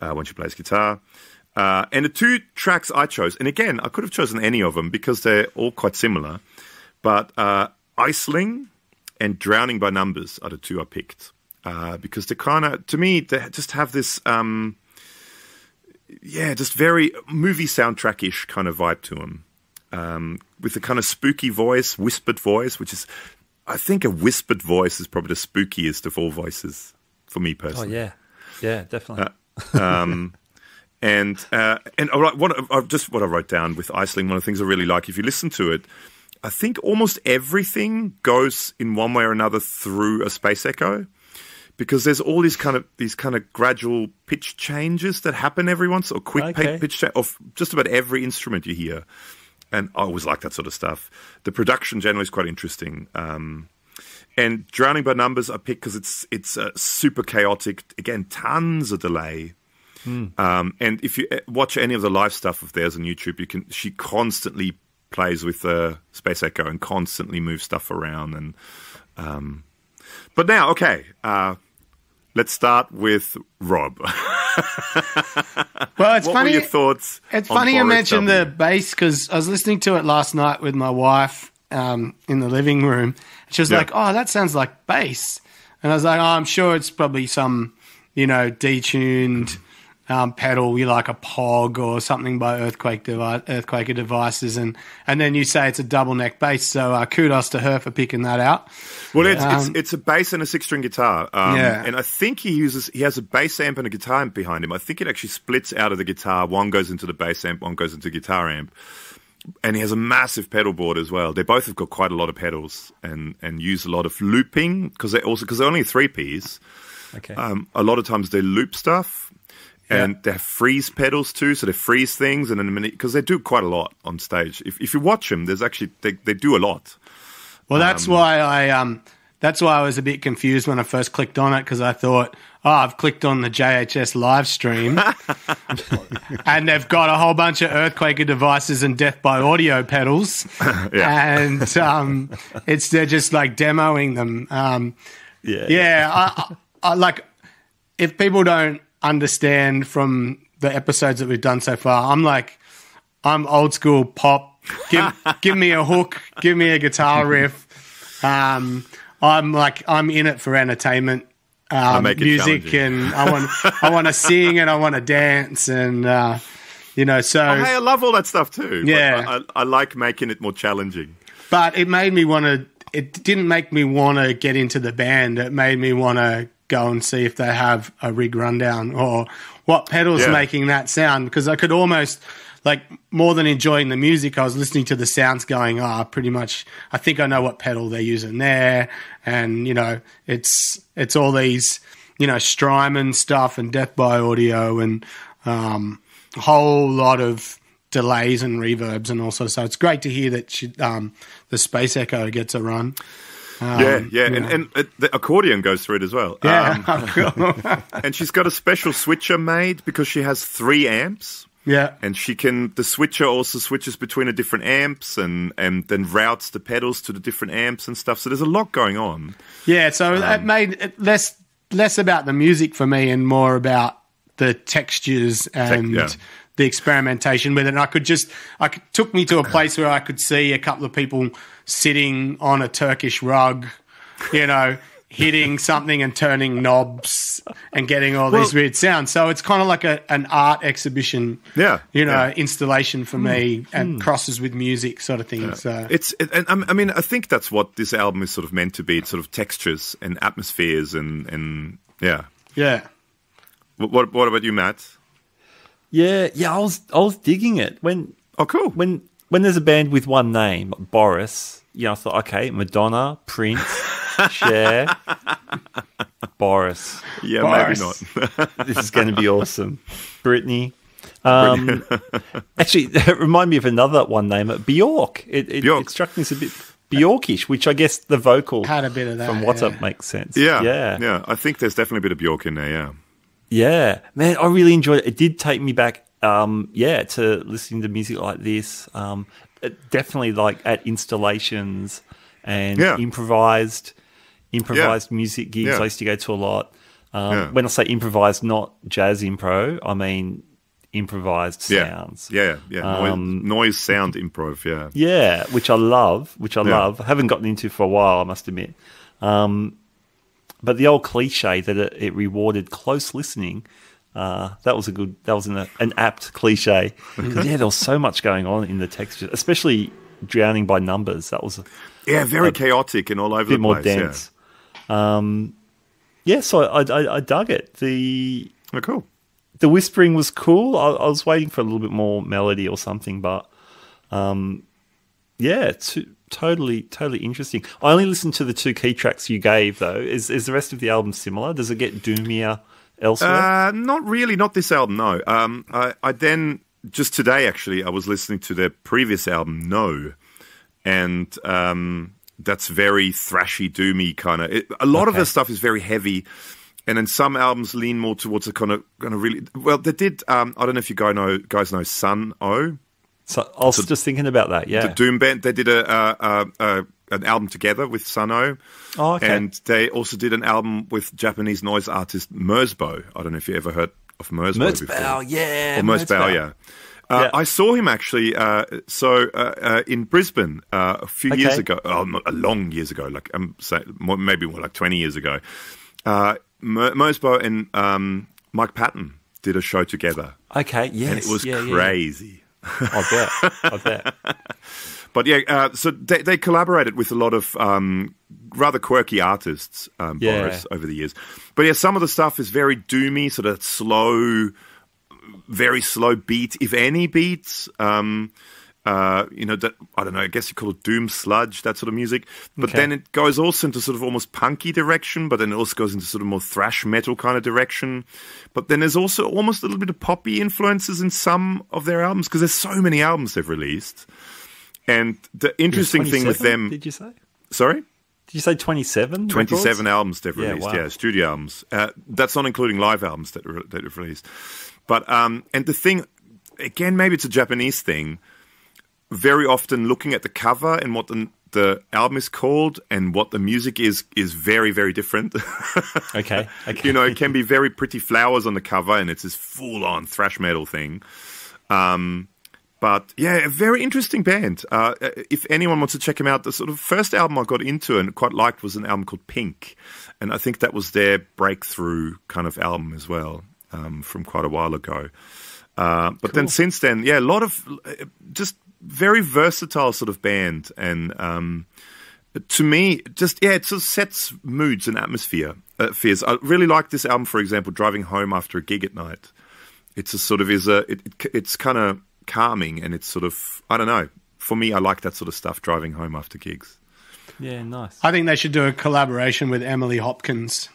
[SPEAKER 3] uh, when she plays guitar. Uh, and the two tracks I chose, and again, I could have chosen any of them because they're all quite similar, but uh, Icelina and Drowning by Numbers are the two I picked uh, because they kind of, to me, they just have this, um, yeah, just very movie soundtrack ish kind of vibe to them. Um, with the kind of spooky voice, whispered voice, which is, I think a whispered voice is probably the spookiest of all voices for me personally.
[SPEAKER 1] Oh yeah, yeah, definitely.
[SPEAKER 3] Um, and uh, and all right, what uh, just what I wrote down with Icelina, one of the things I really like, if you listen to it, I think almost everything goes in one way or another through a space echo because there's all these kind of these kind of gradual pitch changes that happen every once or quick
[SPEAKER 1] Okay.
[SPEAKER 3] pitch change of just about every instrument you hear. And I always like that sort of stuff. The production generally is quite interesting. Um, and Drowning by Numbers I pick because it's it's uh, super chaotic. Again, tons of delay. Um, and if you uh, watch any of the live stuff of theirs on YouTube, you can she constantly plays with the space echo and constantly moves stuff around. And um, but now, okay, uh, let's start with Rob.
[SPEAKER 4] Well, it's
[SPEAKER 3] what
[SPEAKER 4] funny.
[SPEAKER 3] were your thoughts?
[SPEAKER 4] It's funny you mentioned
[SPEAKER 3] W?
[SPEAKER 4] the bass because I was listening to it last night with my wife um, in the living room. She was
[SPEAKER 3] Yeah.
[SPEAKER 4] like, "Oh, that sounds like bass," and I was like, "Oh, I'm sure it's probably some, you know, detuned um, pedal, you like a Pog or something by Earthquake devi- Earthquaker devices." And and then you say it's a double neck bass, so uh, kudos to her for picking that out.
[SPEAKER 3] Well, it's,
[SPEAKER 4] Um,
[SPEAKER 3] it's it's a bass and a six string guitar. Um,
[SPEAKER 4] Yeah.
[SPEAKER 3] and I think he uses he has a bass amp and a guitar amp behind him. I think it actually splits out of the guitar. One goes into the bass amp, one goes into the guitar amp. And he has a massive pedal board as well. They both have got quite a lot of pedals and, and use a lot of looping because they also because they're only three Ps.
[SPEAKER 1] Okay.
[SPEAKER 3] Um, a lot of times they loop stuff, and they have freeze pedals too. So they freeze things, and then a minute because they do quite a lot on stage. If if you watch them, there's actually they, they do a lot.
[SPEAKER 4] Well, that's why I um, that's why I was a bit confused when I first clicked on it because I thought, oh, I've clicked on the JHS live stream, and they've got a whole bunch of Earthquaker devices and Death by Audio pedals, and um, it's they're just like demoing them. Um,
[SPEAKER 1] yeah.
[SPEAKER 4] yeah, I, I, I like if people don't understand from the episodes that we've done so far, I'm like, I'm old school pop. Give, give me a hook, give me a guitar riff. Um, I'm like, I'm in it for entertainment, um, music, and I want, I want to sing and I want to dance, and uh, you know, so.
[SPEAKER 3] Oh, hey, I love all that stuff too.
[SPEAKER 4] Yeah.
[SPEAKER 3] I, I, I like making it more challenging.
[SPEAKER 4] but it made me want to it didn't make me want to get into the band it made me want to go and see if they have a rig rundown or what pedals
[SPEAKER 3] Yeah.
[SPEAKER 4] making that sound because i could almost like more than enjoying the music i was listening to the sounds going ah pretty much i think i know what pedal they're using there. And you know it's it's all these you know strymon stuff and death by audio and um a whole lot of delays and reverbs and also so it's great to hear that she, um, the space echo gets a run
[SPEAKER 3] yeah, yeah, and, and uh, the accordion goes through it as well.
[SPEAKER 4] yeah
[SPEAKER 3] Um,
[SPEAKER 4] cool.
[SPEAKER 3] and she's got a special switcher made because she has three amps.
[SPEAKER 4] yeah
[SPEAKER 3] And she can, the switcher also switches between the different amps and, and then routes the pedals to the different amps and stuff. So there's a lot going on.
[SPEAKER 4] yeah so it made it less less about the music for me and more about the textures and
[SPEAKER 3] yeah.
[SPEAKER 4] the experimentation with it and i could just i could, took me to a place where i could see a couple of people sitting on a turkish rug you know hitting something and turning knobs and getting all these weird sounds so it's kind of like a, an art exhibition
[SPEAKER 3] Yeah,
[SPEAKER 4] you know
[SPEAKER 3] yeah.
[SPEAKER 4] installation for me and crosses with music sort of thing so
[SPEAKER 3] It's, it, and um, I mean, I think that's what this album is sort of meant to be. It's sort of textures and atmospheres and, and yeah.
[SPEAKER 4] yeah
[SPEAKER 3] What, what, what about you, Matt?
[SPEAKER 1] Yeah, yeah, I was I was digging it when
[SPEAKER 3] Oh, cool.
[SPEAKER 1] when when there's a band with one name, Boris. You know, I thought, okay, Madonna, Prince, Cher, Boris.
[SPEAKER 3] yeah,
[SPEAKER 4] Boris.
[SPEAKER 3] maybe not.
[SPEAKER 1] This is going to be awesome. Britney. Um, actually, it reminded me of another one name, uh, Bjork. It, it,
[SPEAKER 3] Bjork.
[SPEAKER 1] it struck me as a bit Bjorkish, which I guess the vocal
[SPEAKER 4] Had a bit of that,
[SPEAKER 1] from What's
[SPEAKER 4] yeah.
[SPEAKER 1] Up makes sense.
[SPEAKER 3] yeah,
[SPEAKER 1] yeah,
[SPEAKER 3] yeah. I think there's definitely a bit of Bjork in there. Yeah.
[SPEAKER 1] Yeah, man, I really enjoyed it. It did take me back, um, yeah, to listening to music like this. Um, it definitely like at installations and
[SPEAKER 3] Yeah.
[SPEAKER 1] improvised, improvised music gigs.
[SPEAKER 3] Yeah.
[SPEAKER 1] I used to go to a lot. Um,
[SPEAKER 3] Yeah.
[SPEAKER 1] When I say improvised, not jazz impro, I mean improvised
[SPEAKER 3] Yeah.
[SPEAKER 1] sounds.
[SPEAKER 3] Yeah, yeah. Noise,
[SPEAKER 1] Um,
[SPEAKER 3] noise sound improv. Yeah.
[SPEAKER 1] Yeah, which I love, which I
[SPEAKER 3] Yeah.
[SPEAKER 1] love. I haven't gotten into for a while, I must admit. Um, but the old cliche that it, it rewarded close listening, uh, that was a good, that was an, an apt cliche. 'Cause, yeah, there was so much going on in the texture, especially drowning by numbers. That was a
[SPEAKER 3] Yeah, very chaotic and all over
[SPEAKER 1] bit
[SPEAKER 3] the place. yeah.
[SPEAKER 1] More dense. Um, yeah, so I, I, I dug it. The
[SPEAKER 3] Oh, cool.
[SPEAKER 1] the whispering was cool. I, I, was waiting for a little bit more melody or something, but um, yeah, it's totally, totally interesting. I only listened to the two key tracks you gave, though. Is is the rest of the album similar? Does it get doomier elsewhere?
[SPEAKER 3] Uh, not really. Not this album. No. Um, I, I then just today actually I was listening to their previous album, No, and um, that's very thrashy, doomy kind of. A lot okay. of their stuff is very heavy and then some albums lean more towards a kind of kind of really well. They did. Um, I don't know if you guys know guys know Sunn O))).
[SPEAKER 1] So I was so, just thinking about that. Yeah,
[SPEAKER 3] the Doom band. They did a, a, a, an album together with Sunn O))).
[SPEAKER 1] Oh, okay.
[SPEAKER 3] And they also did an album with Japanese noise artist Merzbow. I don't know if you ever heard of Merzbow,
[SPEAKER 1] Merzbow before. yeah,
[SPEAKER 3] or Merzbow, yeah. Uh, yeah. I saw him actually. Uh, so uh, uh in Brisbane uh, a few okay. years ago, oh, a long years ago, like I'm saying, maybe more like twenty years ago. Uh, Merzbow and um, Mike Patton did a show together.
[SPEAKER 1] Okay, yes,
[SPEAKER 3] and it was
[SPEAKER 1] yeah,
[SPEAKER 3] crazy.
[SPEAKER 1] Yeah. I bet. I bet.
[SPEAKER 3] but yeah, uh, so they, they, collaborated with a lot of um, rather quirky artists, um, yeah. Boris, over the years. But yeah, some of the stuff is very doomy, sort of slow, very slow beat, if any beats. Um, uh, you know, that, I don't know, I guess you call it doom sludge, that sort of music. But okay. then it goes also into sort of almost punky direction, but then it also goes into sort of more thrash metal kind of direction. But then there's also almost a little bit of poppy influences in some of their albums because there's so many albums they've released. And the interesting thing with them.
[SPEAKER 1] Did you say?
[SPEAKER 3] Sorry?
[SPEAKER 1] Did you say 27?
[SPEAKER 3] 27 records? albums they've released, yeah, wow. yeah studio albums. Uh, that's not including live albums that, that they've released. But, um, and the thing, again, maybe it's a Japanese thing very often looking at the cover and what the, the album is called and what the music is is very very different.
[SPEAKER 1] okay. Okay.
[SPEAKER 3] you know, it can be very pretty flowers on the cover and it's this full on thrash metal thing. Um, but yeah, a very interesting band. Uh, if anyone wants to check them out, the sort of first album I got into and quite liked was an album called Pink, and I think that was their breakthrough kind of album as well um, from quite a while ago. Uh, but cool. then since then, yeah, a lot of uh, just very versatile sort of band, and um, to me, just yeah, it sort of sets moods and atmosphere. Uh, fears. I really like this album, for example, driving home after a gig at night. It's a sort of is a it, it, it's kind of calming, and it's sort of I don't know. For me, I like that sort of stuff driving home after gigs.
[SPEAKER 1] Yeah, nice.
[SPEAKER 4] I think they should do a collaboration with Emily Hopkins.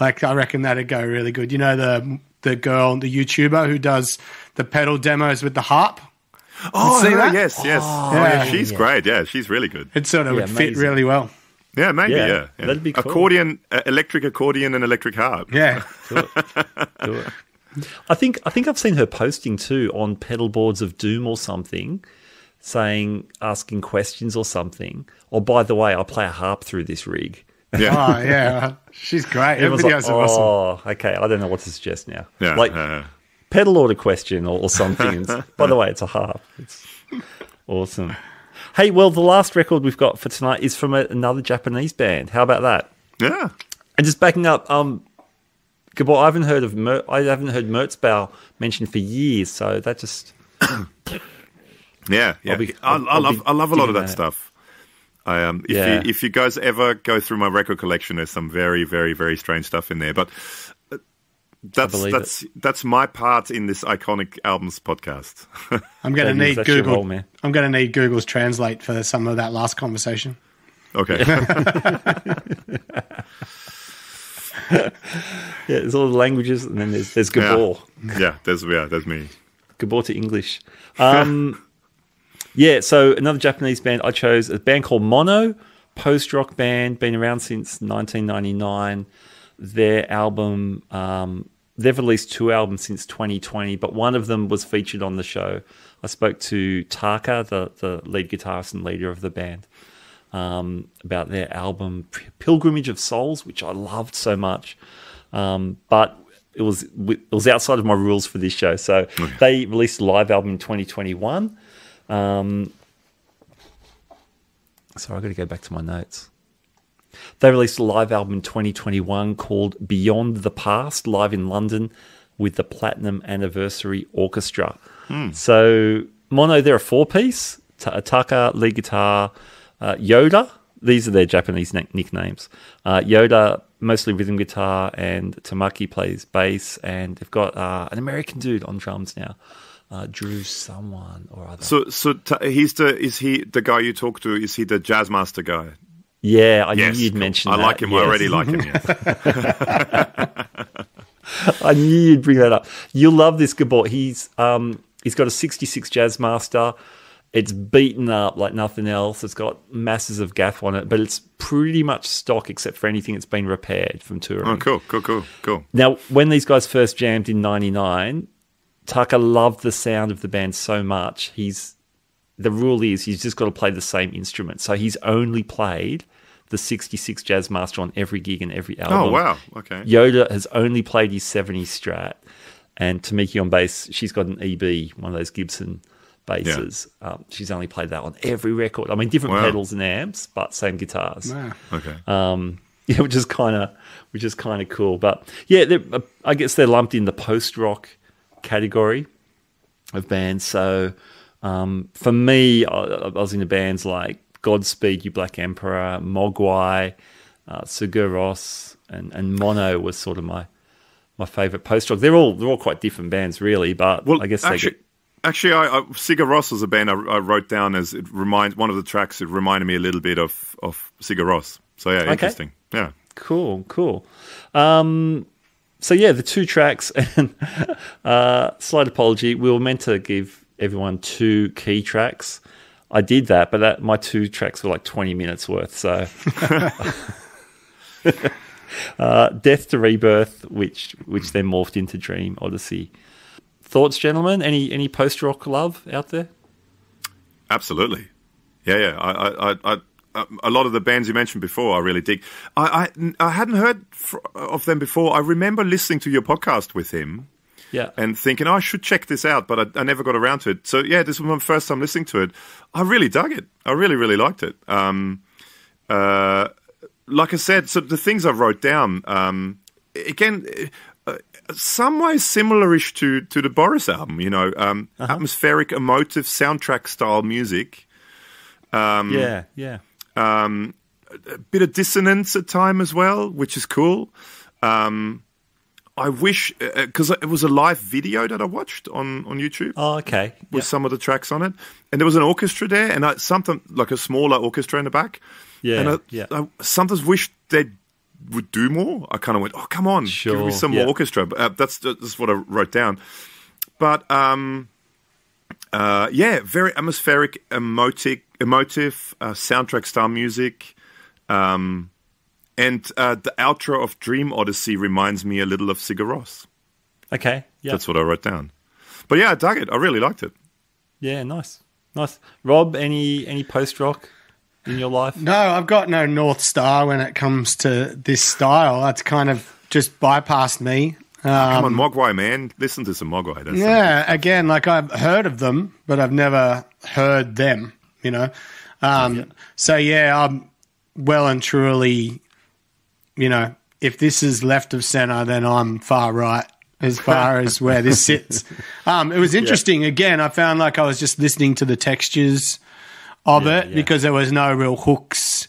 [SPEAKER 4] Like, I reckon that'd go really good. You know the the girl, the YouTuber who does the pedal demos with the harp.
[SPEAKER 3] Oh, see that? yes, yes. Oh, yeah. she's yeah. great. Yeah, she's really good.
[SPEAKER 4] It sort of yeah, would amazing. fit really well.
[SPEAKER 3] Yeah, maybe. Yeah, yeah, yeah.
[SPEAKER 1] that'd be cool.
[SPEAKER 3] Accordion, uh, electric accordion, and electric harp.
[SPEAKER 4] Yeah,
[SPEAKER 1] do it. Do it. I think I think I've seen her posting too on pedal boards of doom or something, saying asking questions or something. Or by the way, I play a harp through this rig.
[SPEAKER 4] Yeah, oh, yeah, she's great. Her videos like, are awesome.
[SPEAKER 1] Oh, okay. I don't know what to suggest now.
[SPEAKER 3] Yeah,
[SPEAKER 1] like
[SPEAKER 3] uh,
[SPEAKER 1] pedal order question or, or something. by the way, it's a harp. It's awesome. Hey, well, the last record we've got for tonight is from a, another Japanese band. How about that?
[SPEAKER 3] Yeah.
[SPEAKER 1] And just backing up, um, Gabor, I haven't heard of Mer- I haven't heard Merzbow mentioned for years, so that just
[SPEAKER 3] yeah, yeah. Be, I, I love I love a lot of that, that. stuff. I um, if yeah. you if you guys ever go through my record collection, there's some very very very strange stuff in there. But that's that's it. that's my part in this iconic albums podcast.
[SPEAKER 4] I'm going to need Google. Role, I'm going to need Google's translate for some of that last conversation.
[SPEAKER 3] Okay.
[SPEAKER 1] yeah, there's all the languages, and then there's there's Gabor.
[SPEAKER 3] Yeah, yeah there's yeah, there's me.
[SPEAKER 1] Gabor to English. Um, yeah, so another Japanese band I chose a band called Mono, post rock band, been around since 1999. Their album um, they've released two albums since 2020, but one of them was featured on the show. I spoke to Taka, the, the lead guitarist and leader of the band, um, about their album Pilgrimage of Souls, which I loved so much. Um, but it was it was outside of my rules for this show. So okay. they released a live album in 2021. Um, sorry, I've got to go back to my notes. They released a live album in 2021 called Beyond the Past, live in London with the Platinum Anniversary Orchestra. Hmm. So, Mono, they're a four piece Taka, lead guitar, uh, Yoda, these are their Japanese nicknames. Uh, Yoda, mostly rhythm guitar, and Tamaki plays bass, and they've got uh, an American dude on drums now, uh, Drew someone or other.
[SPEAKER 3] So, so t- he's the is he the guy you talk to? Is he the Jazzmaster guy?
[SPEAKER 1] yeah, I
[SPEAKER 3] Yes,
[SPEAKER 1] knew you'd mention.
[SPEAKER 3] I
[SPEAKER 1] that,
[SPEAKER 3] like him. I already like him. Yes.
[SPEAKER 1] I knew you'd bring that up. You'll love this Gabor. He's um he's got a 66 Jazz Jazzmaster. It's beaten up like nothing else. It's got masses of gaff on it, but it's pretty much stock except for anything that's been repaired from touring.
[SPEAKER 3] oh, cool, cool, cool, cool.
[SPEAKER 1] Now, when these guys first jammed in '99, Tucker loved the sound of the band so much. He's the rule is he's just got to play the same instrument. So he's only played the 66 Jazzmaster on every gig and every oh, album.
[SPEAKER 3] Oh wow, okay.
[SPEAKER 1] Yoda has only played his 70 Strat, and Tamaki on bass, she's got an EB, one of those Gibson basses. Um, she's only played that on every record. I mean, different
[SPEAKER 3] Wow.
[SPEAKER 1] pedals and amps, but same guitars.
[SPEAKER 4] Wow.
[SPEAKER 3] Okay.
[SPEAKER 1] Um, yeah, which is kind of which is kind of cool. But yeah, uh, I guess they're lumped in the post rock category of bands. So um, for me, I, I was into bands like Godspeed You Black Emperor, Mogwai, uh, Sigur Rós, and and Mono was sort of my my favorite post rock. They're all they're all quite different bands, really. But
[SPEAKER 3] Well,
[SPEAKER 1] I guess
[SPEAKER 3] actually,
[SPEAKER 1] they get,
[SPEAKER 3] actually, I, I, Sigur Rós was a band I, I wrote down as it reminds one of the tracks. It reminded me a little bit of of Sigur Rós. So yeah, interesting. Yeah.
[SPEAKER 1] Cool, cool. Um, so yeah, the two tracks and uh, slight apology. We were meant to give everyone two key tracks. I did that, but that, my two tracks were like twenty minutes worth. So, uh, Death to Rebirth, which which then morphed into Dream Odyssey. Thoughts, gentlemen? Any any post rock love out there?
[SPEAKER 3] Absolutely. Yeah, yeah. I, I, I, I, a lot of the bands you mentioned before, I really dig. I, I, I hadn't heard of them before. I remember listening to your podcast with him
[SPEAKER 1] Yeah,
[SPEAKER 3] and thinking, oh, I should check this out, but I, I never got around to it. So yeah, this was my first time listening to it. I really dug it. I really, really liked it. Um, uh, like I said, so the things I wrote down, um, again, some ways similarish to to the Boris album. You know, um, uh-huh. atmospheric, emotive, soundtrack style music.
[SPEAKER 1] Um, yeah, yeah.
[SPEAKER 3] Um, a bit of dissonance at time as well, which is cool. Um, I wish uh, uh, because it was a live video that I watched on on YouTube
[SPEAKER 1] Oh, okay.
[SPEAKER 3] with
[SPEAKER 1] Yeah.
[SPEAKER 3] some of the tracks on it, and there was an orchestra there, and I, something like a smaller orchestra in the back.
[SPEAKER 1] Yeah,
[SPEAKER 3] and I,
[SPEAKER 1] yeah.
[SPEAKER 3] I sometimes wish they would do more. I kind of went, "Oh, come on, give me some
[SPEAKER 1] yeah.
[SPEAKER 3] more orchestra." But, uh, that's that's what I wrote down. But um, uh, yeah, very atmospheric, emotive, emotive uh, soundtrack style music. Um, and uh, the outro of Dream Odyssey reminds me a little of Sigur Rós.
[SPEAKER 1] Okay. Yeah.
[SPEAKER 3] That's what I wrote down. But yeah, I dug it. I really liked it.
[SPEAKER 1] Yeah, nice, nice. Rob, any any post rock in your life?
[SPEAKER 4] No, I've got no North Star when it comes to this style. That's kind of just bypassed me.
[SPEAKER 3] Come on, Mogwai, man. Listen to some Mogwai. That's
[SPEAKER 4] Um, Yeah, again, like I've heard of them, but I've never heard them, you know. Um, So, yeah, I'm well and truly, you know, if this is left of center, then I'm far right as far as where this sits. Um, it was interesting. Again, I found like I was just listening to the textures of
[SPEAKER 1] Yeah,
[SPEAKER 4] it
[SPEAKER 1] yeah.
[SPEAKER 4] because there was no real hooks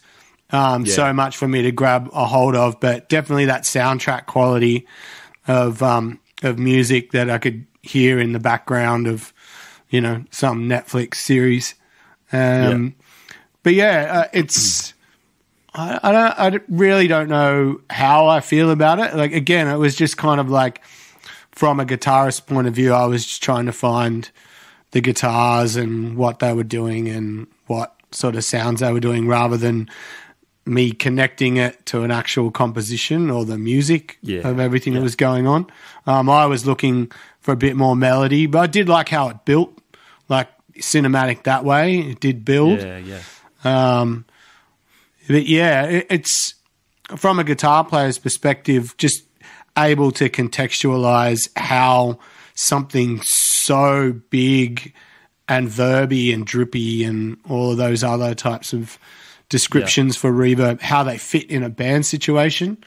[SPEAKER 4] um,
[SPEAKER 1] Yeah.
[SPEAKER 4] so much for me to grab a hold of, but definitely that soundtrack quality of um, of music that I could hear in the background of you know some Netflix series. Um, But yeah, uh, it's I, I don't I really don't know how I feel about it. Like again, it was just kind of like from a guitarist point of view, I was just trying to find the guitars and what they were doing and what sort of sounds they were doing rather than me connecting it to an actual composition or the music
[SPEAKER 1] Yeah.
[SPEAKER 4] of everything that was going on. Um, I was looking for a bit more melody, but I did like how it built, like cinematic that way. It did build.
[SPEAKER 1] Yeah, yeah.
[SPEAKER 4] But yeah, it, it's from a guitar player's perspective, just able to contextualize how something so big and verby and drippy and all of those other types of descriptions for reverb, how they fit in a band situation.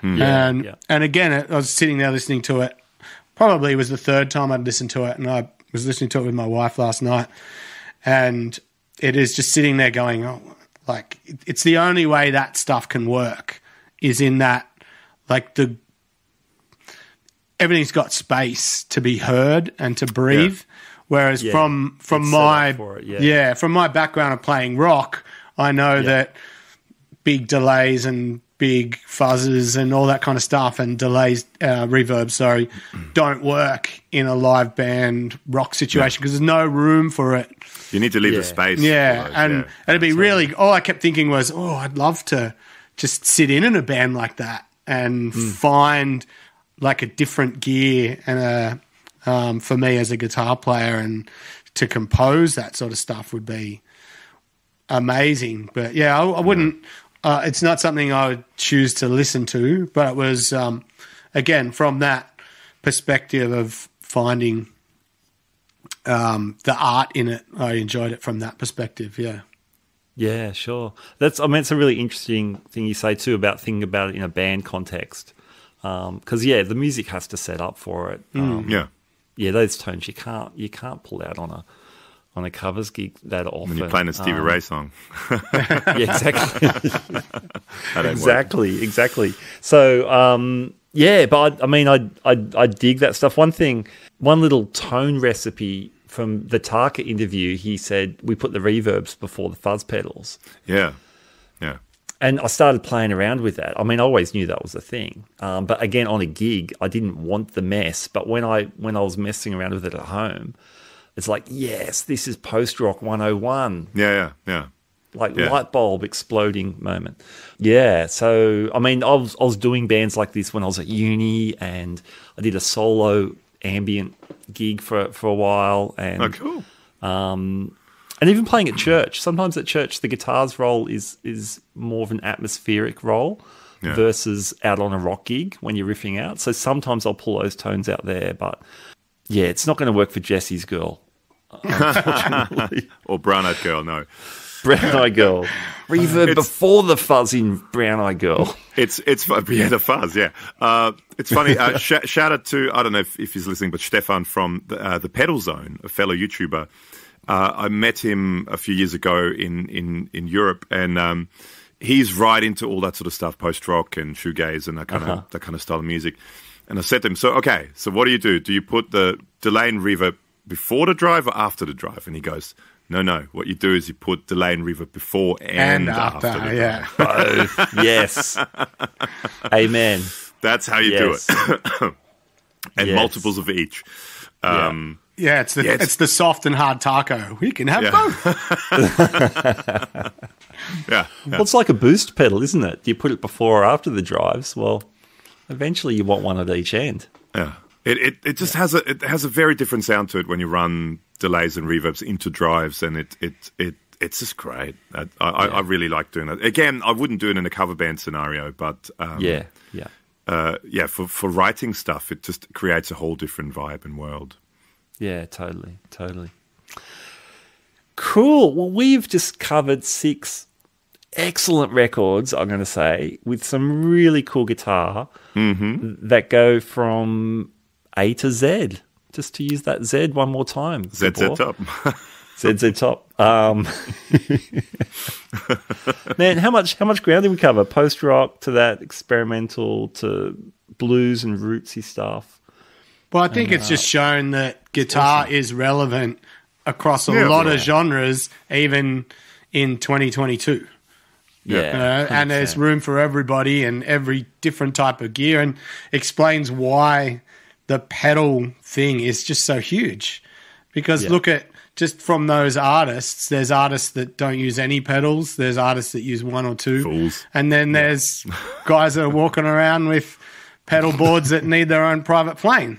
[SPEAKER 4] Hmm. and
[SPEAKER 1] yeah.
[SPEAKER 4] and again, I was sitting there listening to it. Probably was the third time I'd listened to it, and I was listening to it with my wife last night, and it is just sitting there going, oh, like it's the only way that stuff can work is in that like the everything's got space to be heard and to breathe. Whereas
[SPEAKER 1] Yeah.
[SPEAKER 4] from from
[SPEAKER 1] It's set up
[SPEAKER 4] my
[SPEAKER 1] it, yeah.
[SPEAKER 4] from my background of playing rock, I know that big delays and big fuzzes and all that kind of stuff and delays uh, reverb sorry don't work in a live band rock situation because there's no room for it
[SPEAKER 3] You need to leave
[SPEAKER 1] Yeah.
[SPEAKER 3] the space.
[SPEAKER 4] yeah,
[SPEAKER 3] for those,
[SPEAKER 4] and
[SPEAKER 3] yeah.
[SPEAKER 4] it'd be really. All I kept thinking was, oh, I'd love to just sit in in a band like that and
[SPEAKER 3] Hmm.
[SPEAKER 4] find like a different gear and a um, for me as a guitar player and to compose that sort of stuff would be amazing. But yeah, I, I wouldn't. Uh, it's not something I would choose to listen to, but it was um, again from that perspective of finding um, the art in it. I enjoyed it from that perspective. Yeah.
[SPEAKER 1] Yeah, sure. That's. I mean, it's a really interesting thing you say too about thinking about it in a band context. Because yeah, the music has to set up for it. Um,
[SPEAKER 3] yeah.
[SPEAKER 1] Yeah, those tones you can't you can't pull out on a on a covers gig that often.
[SPEAKER 3] When you're playing a Stevie
[SPEAKER 1] Um,
[SPEAKER 3] Ray song,
[SPEAKER 1] yeah, exactly.
[SPEAKER 3] ain't working.
[SPEAKER 1] exactly, exactly. So, um, yeah, but I, I mean, I, I I dig that stuff. One thing, one little tone recipe from the Taka interview, he said we put the reverbs before the fuzz pedals.
[SPEAKER 3] Yeah,
[SPEAKER 1] And I started playing around with that. I mean, I always knew that was a thing. Um, but again, on a gig, I didn't want the mess. But when I when I was messing around with it at home, it's like, yes, this is post rock 101
[SPEAKER 3] yeah, yeah, yeah.
[SPEAKER 1] like
[SPEAKER 3] Yeah.
[SPEAKER 1] light bulb exploding moment. Yeah. So I mean, I was I was doing bands like this when I was at uni, and I did a solo ambient gig for for a while, and
[SPEAKER 3] Oh, cool.
[SPEAKER 1] And even playing at church. Sometimes at church, the guitar's role is is more of an atmospheric role.
[SPEAKER 3] Yeah.
[SPEAKER 1] Versus out on a rock gig when you're riffing out. So sometimes I'll pull those tones out there, but yeah, it's not going to work for Jesse's girl. Unfortunately.
[SPEAKER 3] Or Brown Eyed Girl. No,
[SPEAKER 1] brown eyed Girl. Reverb before the fuzz in Brown Eye Girl.
[SPEAKER 3] it's it's yeah the fuzz. Yeah, uh, it's funny. Uh, sh- shout out to I don't know if, if he's listening, but Stefan from the, uh, the Pedal Zone, a fellow YouTuber. Uh, I met him a few years ago in in in Europe, and um, he's right into all that sort of stuff, post rock and shoegaze and that kind of that kind of style of music. And I said to him, "So okay, so what do you do? Do you put the delay and reverb before the drive or after the drive?" And he goes, "No, no. What you do is you put delay and reverb before and,
[SPEAKER 4] And after,
[SPEAKER 3] the
[SPEAKER 4] yeah.
[SPEAKER 1] Both. yes. Amen.
[SPEAKER 3] That's how you
[SPEAKER 1] Yes.
[SPEAKER 3] do it, and
[SPEAKER 1] Yes.
[SPEAKER 3] multiples of each." Um,
[SPEAKER 4] Yeah, it's the
[SPEAKER 3] Yeah,
[SPEAKER 4] it's,
[SPEAKER 3] it's-
[SPEAKER 4] the soft and hard taco. We can have
[SPEAKER 3] Yeah.
[SPEAKER 4] both.
[SPEAKER 3] yeah, yeah.
[SPEAKER 1] Well, it's like a boost pedal, isn't it? Do you put it before or after the drives? Well, eventually you want one at each end.
[SPEAKER 3] Yeah. It, it it just has a it has a very different sound to it when you run delays and reverbs into drives, and it it it it's just great. I I, I really like doing that. Again, I wouldn't do it in a cover band scenario, but um,
[SPEAKER 1] Yeah, yeah.
[SPEAKER 3] uh, yeah, for for writing stuff, it just creates a whole different vibe and world.
[SPEAKER 1] Yeah, totally, totally. Cool. Well, we've just covered six excellent records, I'm going to say, with some really cool guitar that go from A to Z. Just to use that Z one more time.
[SPEAKER 3] ZZ
[SPEAKER 1] Gabor.
[SPEAKER 3] Top.
[SPEAKER 1] ZZ Top. Um, man, how much how much ground did we cover? Post rock to that experimental to blues and rootsy stuff.
[SPEAKER 4] Well, I think it's just shown that guitar is relevant across a
[SPEAKER 3] Yeah,
[SPEAKER 4] lot
[SPEAKER 1] yeah.
[SPEAKER 4] of genres, even in 2022.
[SPEAKER 1] Yeah,
[SPEAKER 4] You know, and there's room for everybody and every different type of gear, and explains why the pedal thing is just so huge. Because
[SPEAKER 1] Yeah.
[SPEAKER 4] look at just from those artists, there's artists that don't use any pedals, there's artists that use one or two,
[SPEAKER 3] Fools.
[SPEAKER 4] and then there's guys that are walking around with pedal boards that need their own private plane.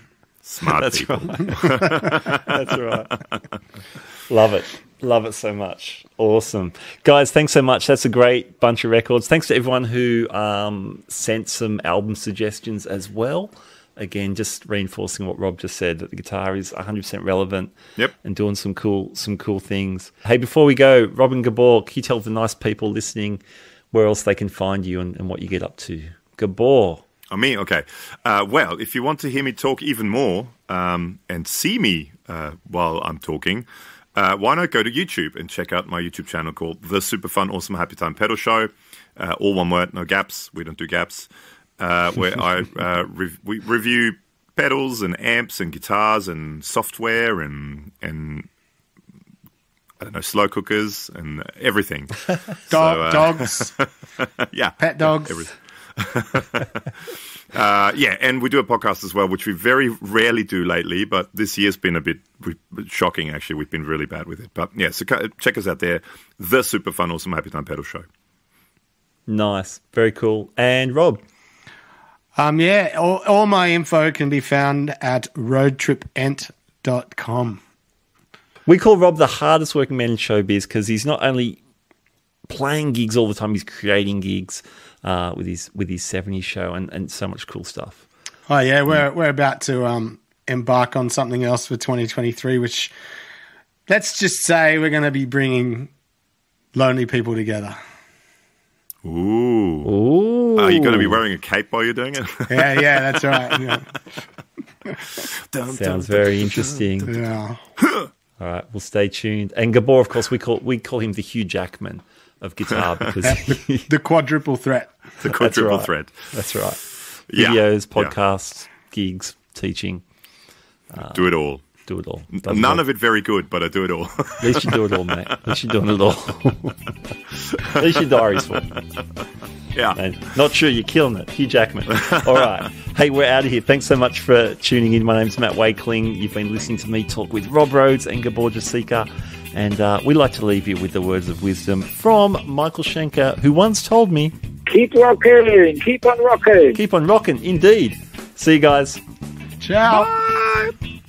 [SPEAKER 3] Smart
[SPEAKER 1] That's
[SPEAKER 3] people.
[SPEAKER 1] right. That's right. Love it. Love it so much. Awesome. Guys, thanks so much. That's a great bunch of records. Thanks to everyone who um, sent some album suggestions as well. Again, just reinforcing what Rob just said that the guitar is 100% relevant
[SPEAKER 3] Yep.
[SPEAKER 1] and doing some cool some cool things. Hey, before we go, Robin Gabor, can you tell the nice people listening where else they can find you and, and what you get up to? Gabor.
[SPEAKER 3] Oh, me? Okay. Uh, well, if you want to hear me talk even more um, and see me uh, while I'm talking, uh, why not go to YouTube and check out my YouTube channel called The Super Fun Awesome Happy Time Pedal Show. Uh, all one word, no gaps. We don't do gaps. uh, where I uh, re- we review pedals and amps and guitars and software and and I don't know slow cookers and everything.
[SPEAKER 4] Dog,
[SPEAKER 3] So, uh,
[SPEAKER 4] dogs,
[SPEAKER 3] yeah,
[SPEAKER 4] pet dogs.
[SPEAKER 3] everything. Uh, yeah, and we do a podcast as well, which we very rarely do lately. But this year's been a bit we- shocking. Actually, we've been really bad with it. But yeah, so check us out there. The super fun, awesome Happy Time Pedal Show.
[SPEAKER 1] Nice, very cool. And Rob,
[SPEAKER 4] Um, yeah, all, all my info can be found at rhodetripent.com.
[SPEAKER 1] we call Rob the hardest working man in showbiz because he's not only playing gigs all the time, he's creating gigs uh, with his with his 70s show and, and so much cool stuff.
[SPEAKER 4] Oh yeah, we're we're about to um, embark on something else for 2023, which let's just say we're going to be bringing lonely people together.
[SPEAKER 3] Ooh,
[SPEAKER 1] Ooh.
[SPEAKER 3] are you going to be wearing a cape while you're doing it?
[SPEAKER 4] Yeah, yeah, that's right. Yeah.
[SPEAKER 1] Sounds very interesting.
[SPEAKER 4] yeah.
[SPEAKER 1] All right, we'll stay tuned. And Gabor, of course, we call we call him the Hugh Jackman of guitar because
[SPEAKER 4] The quadruple threat.
[SPEAKER 3] the quadruple
[SPEAKER 1] right.
[SPEAKER 3] thread.
[SPEAKER 1] that's right. Videos,
[SPEAKER 3] yeah.
[SPEAKER 1] podcasts, gigs, teaching, uh,
[SPEAKER 3] Do it all.
[SPEAKER 1] do it all.
[SPEAKER 3] None of it very good, but I do it all.
[SPEAKER 1] At least you do it all, mate. At least you're doing it all. At least your diary's full.
[SPEAKER 3] yeah.
[SPEAKER 1] And not sure you're killing it. Hugh Jackman. All right. Hey, we're out of here. Thanks so much for tuning in. My name's Matt Wakeling. You've been listening to me talk with Rob Rhodes and Gabor Josika. And uh, we like to leave you with the words of wisdom from Michael Schenker, who once told me,
[SPEAKER 5] Keep rocking. Keep on rocking.
[SPEAKER 1] keep on rocking, indeed. See you guys.
[SPEAKER 4] Ciao.
[SPEAKER 3] Bye.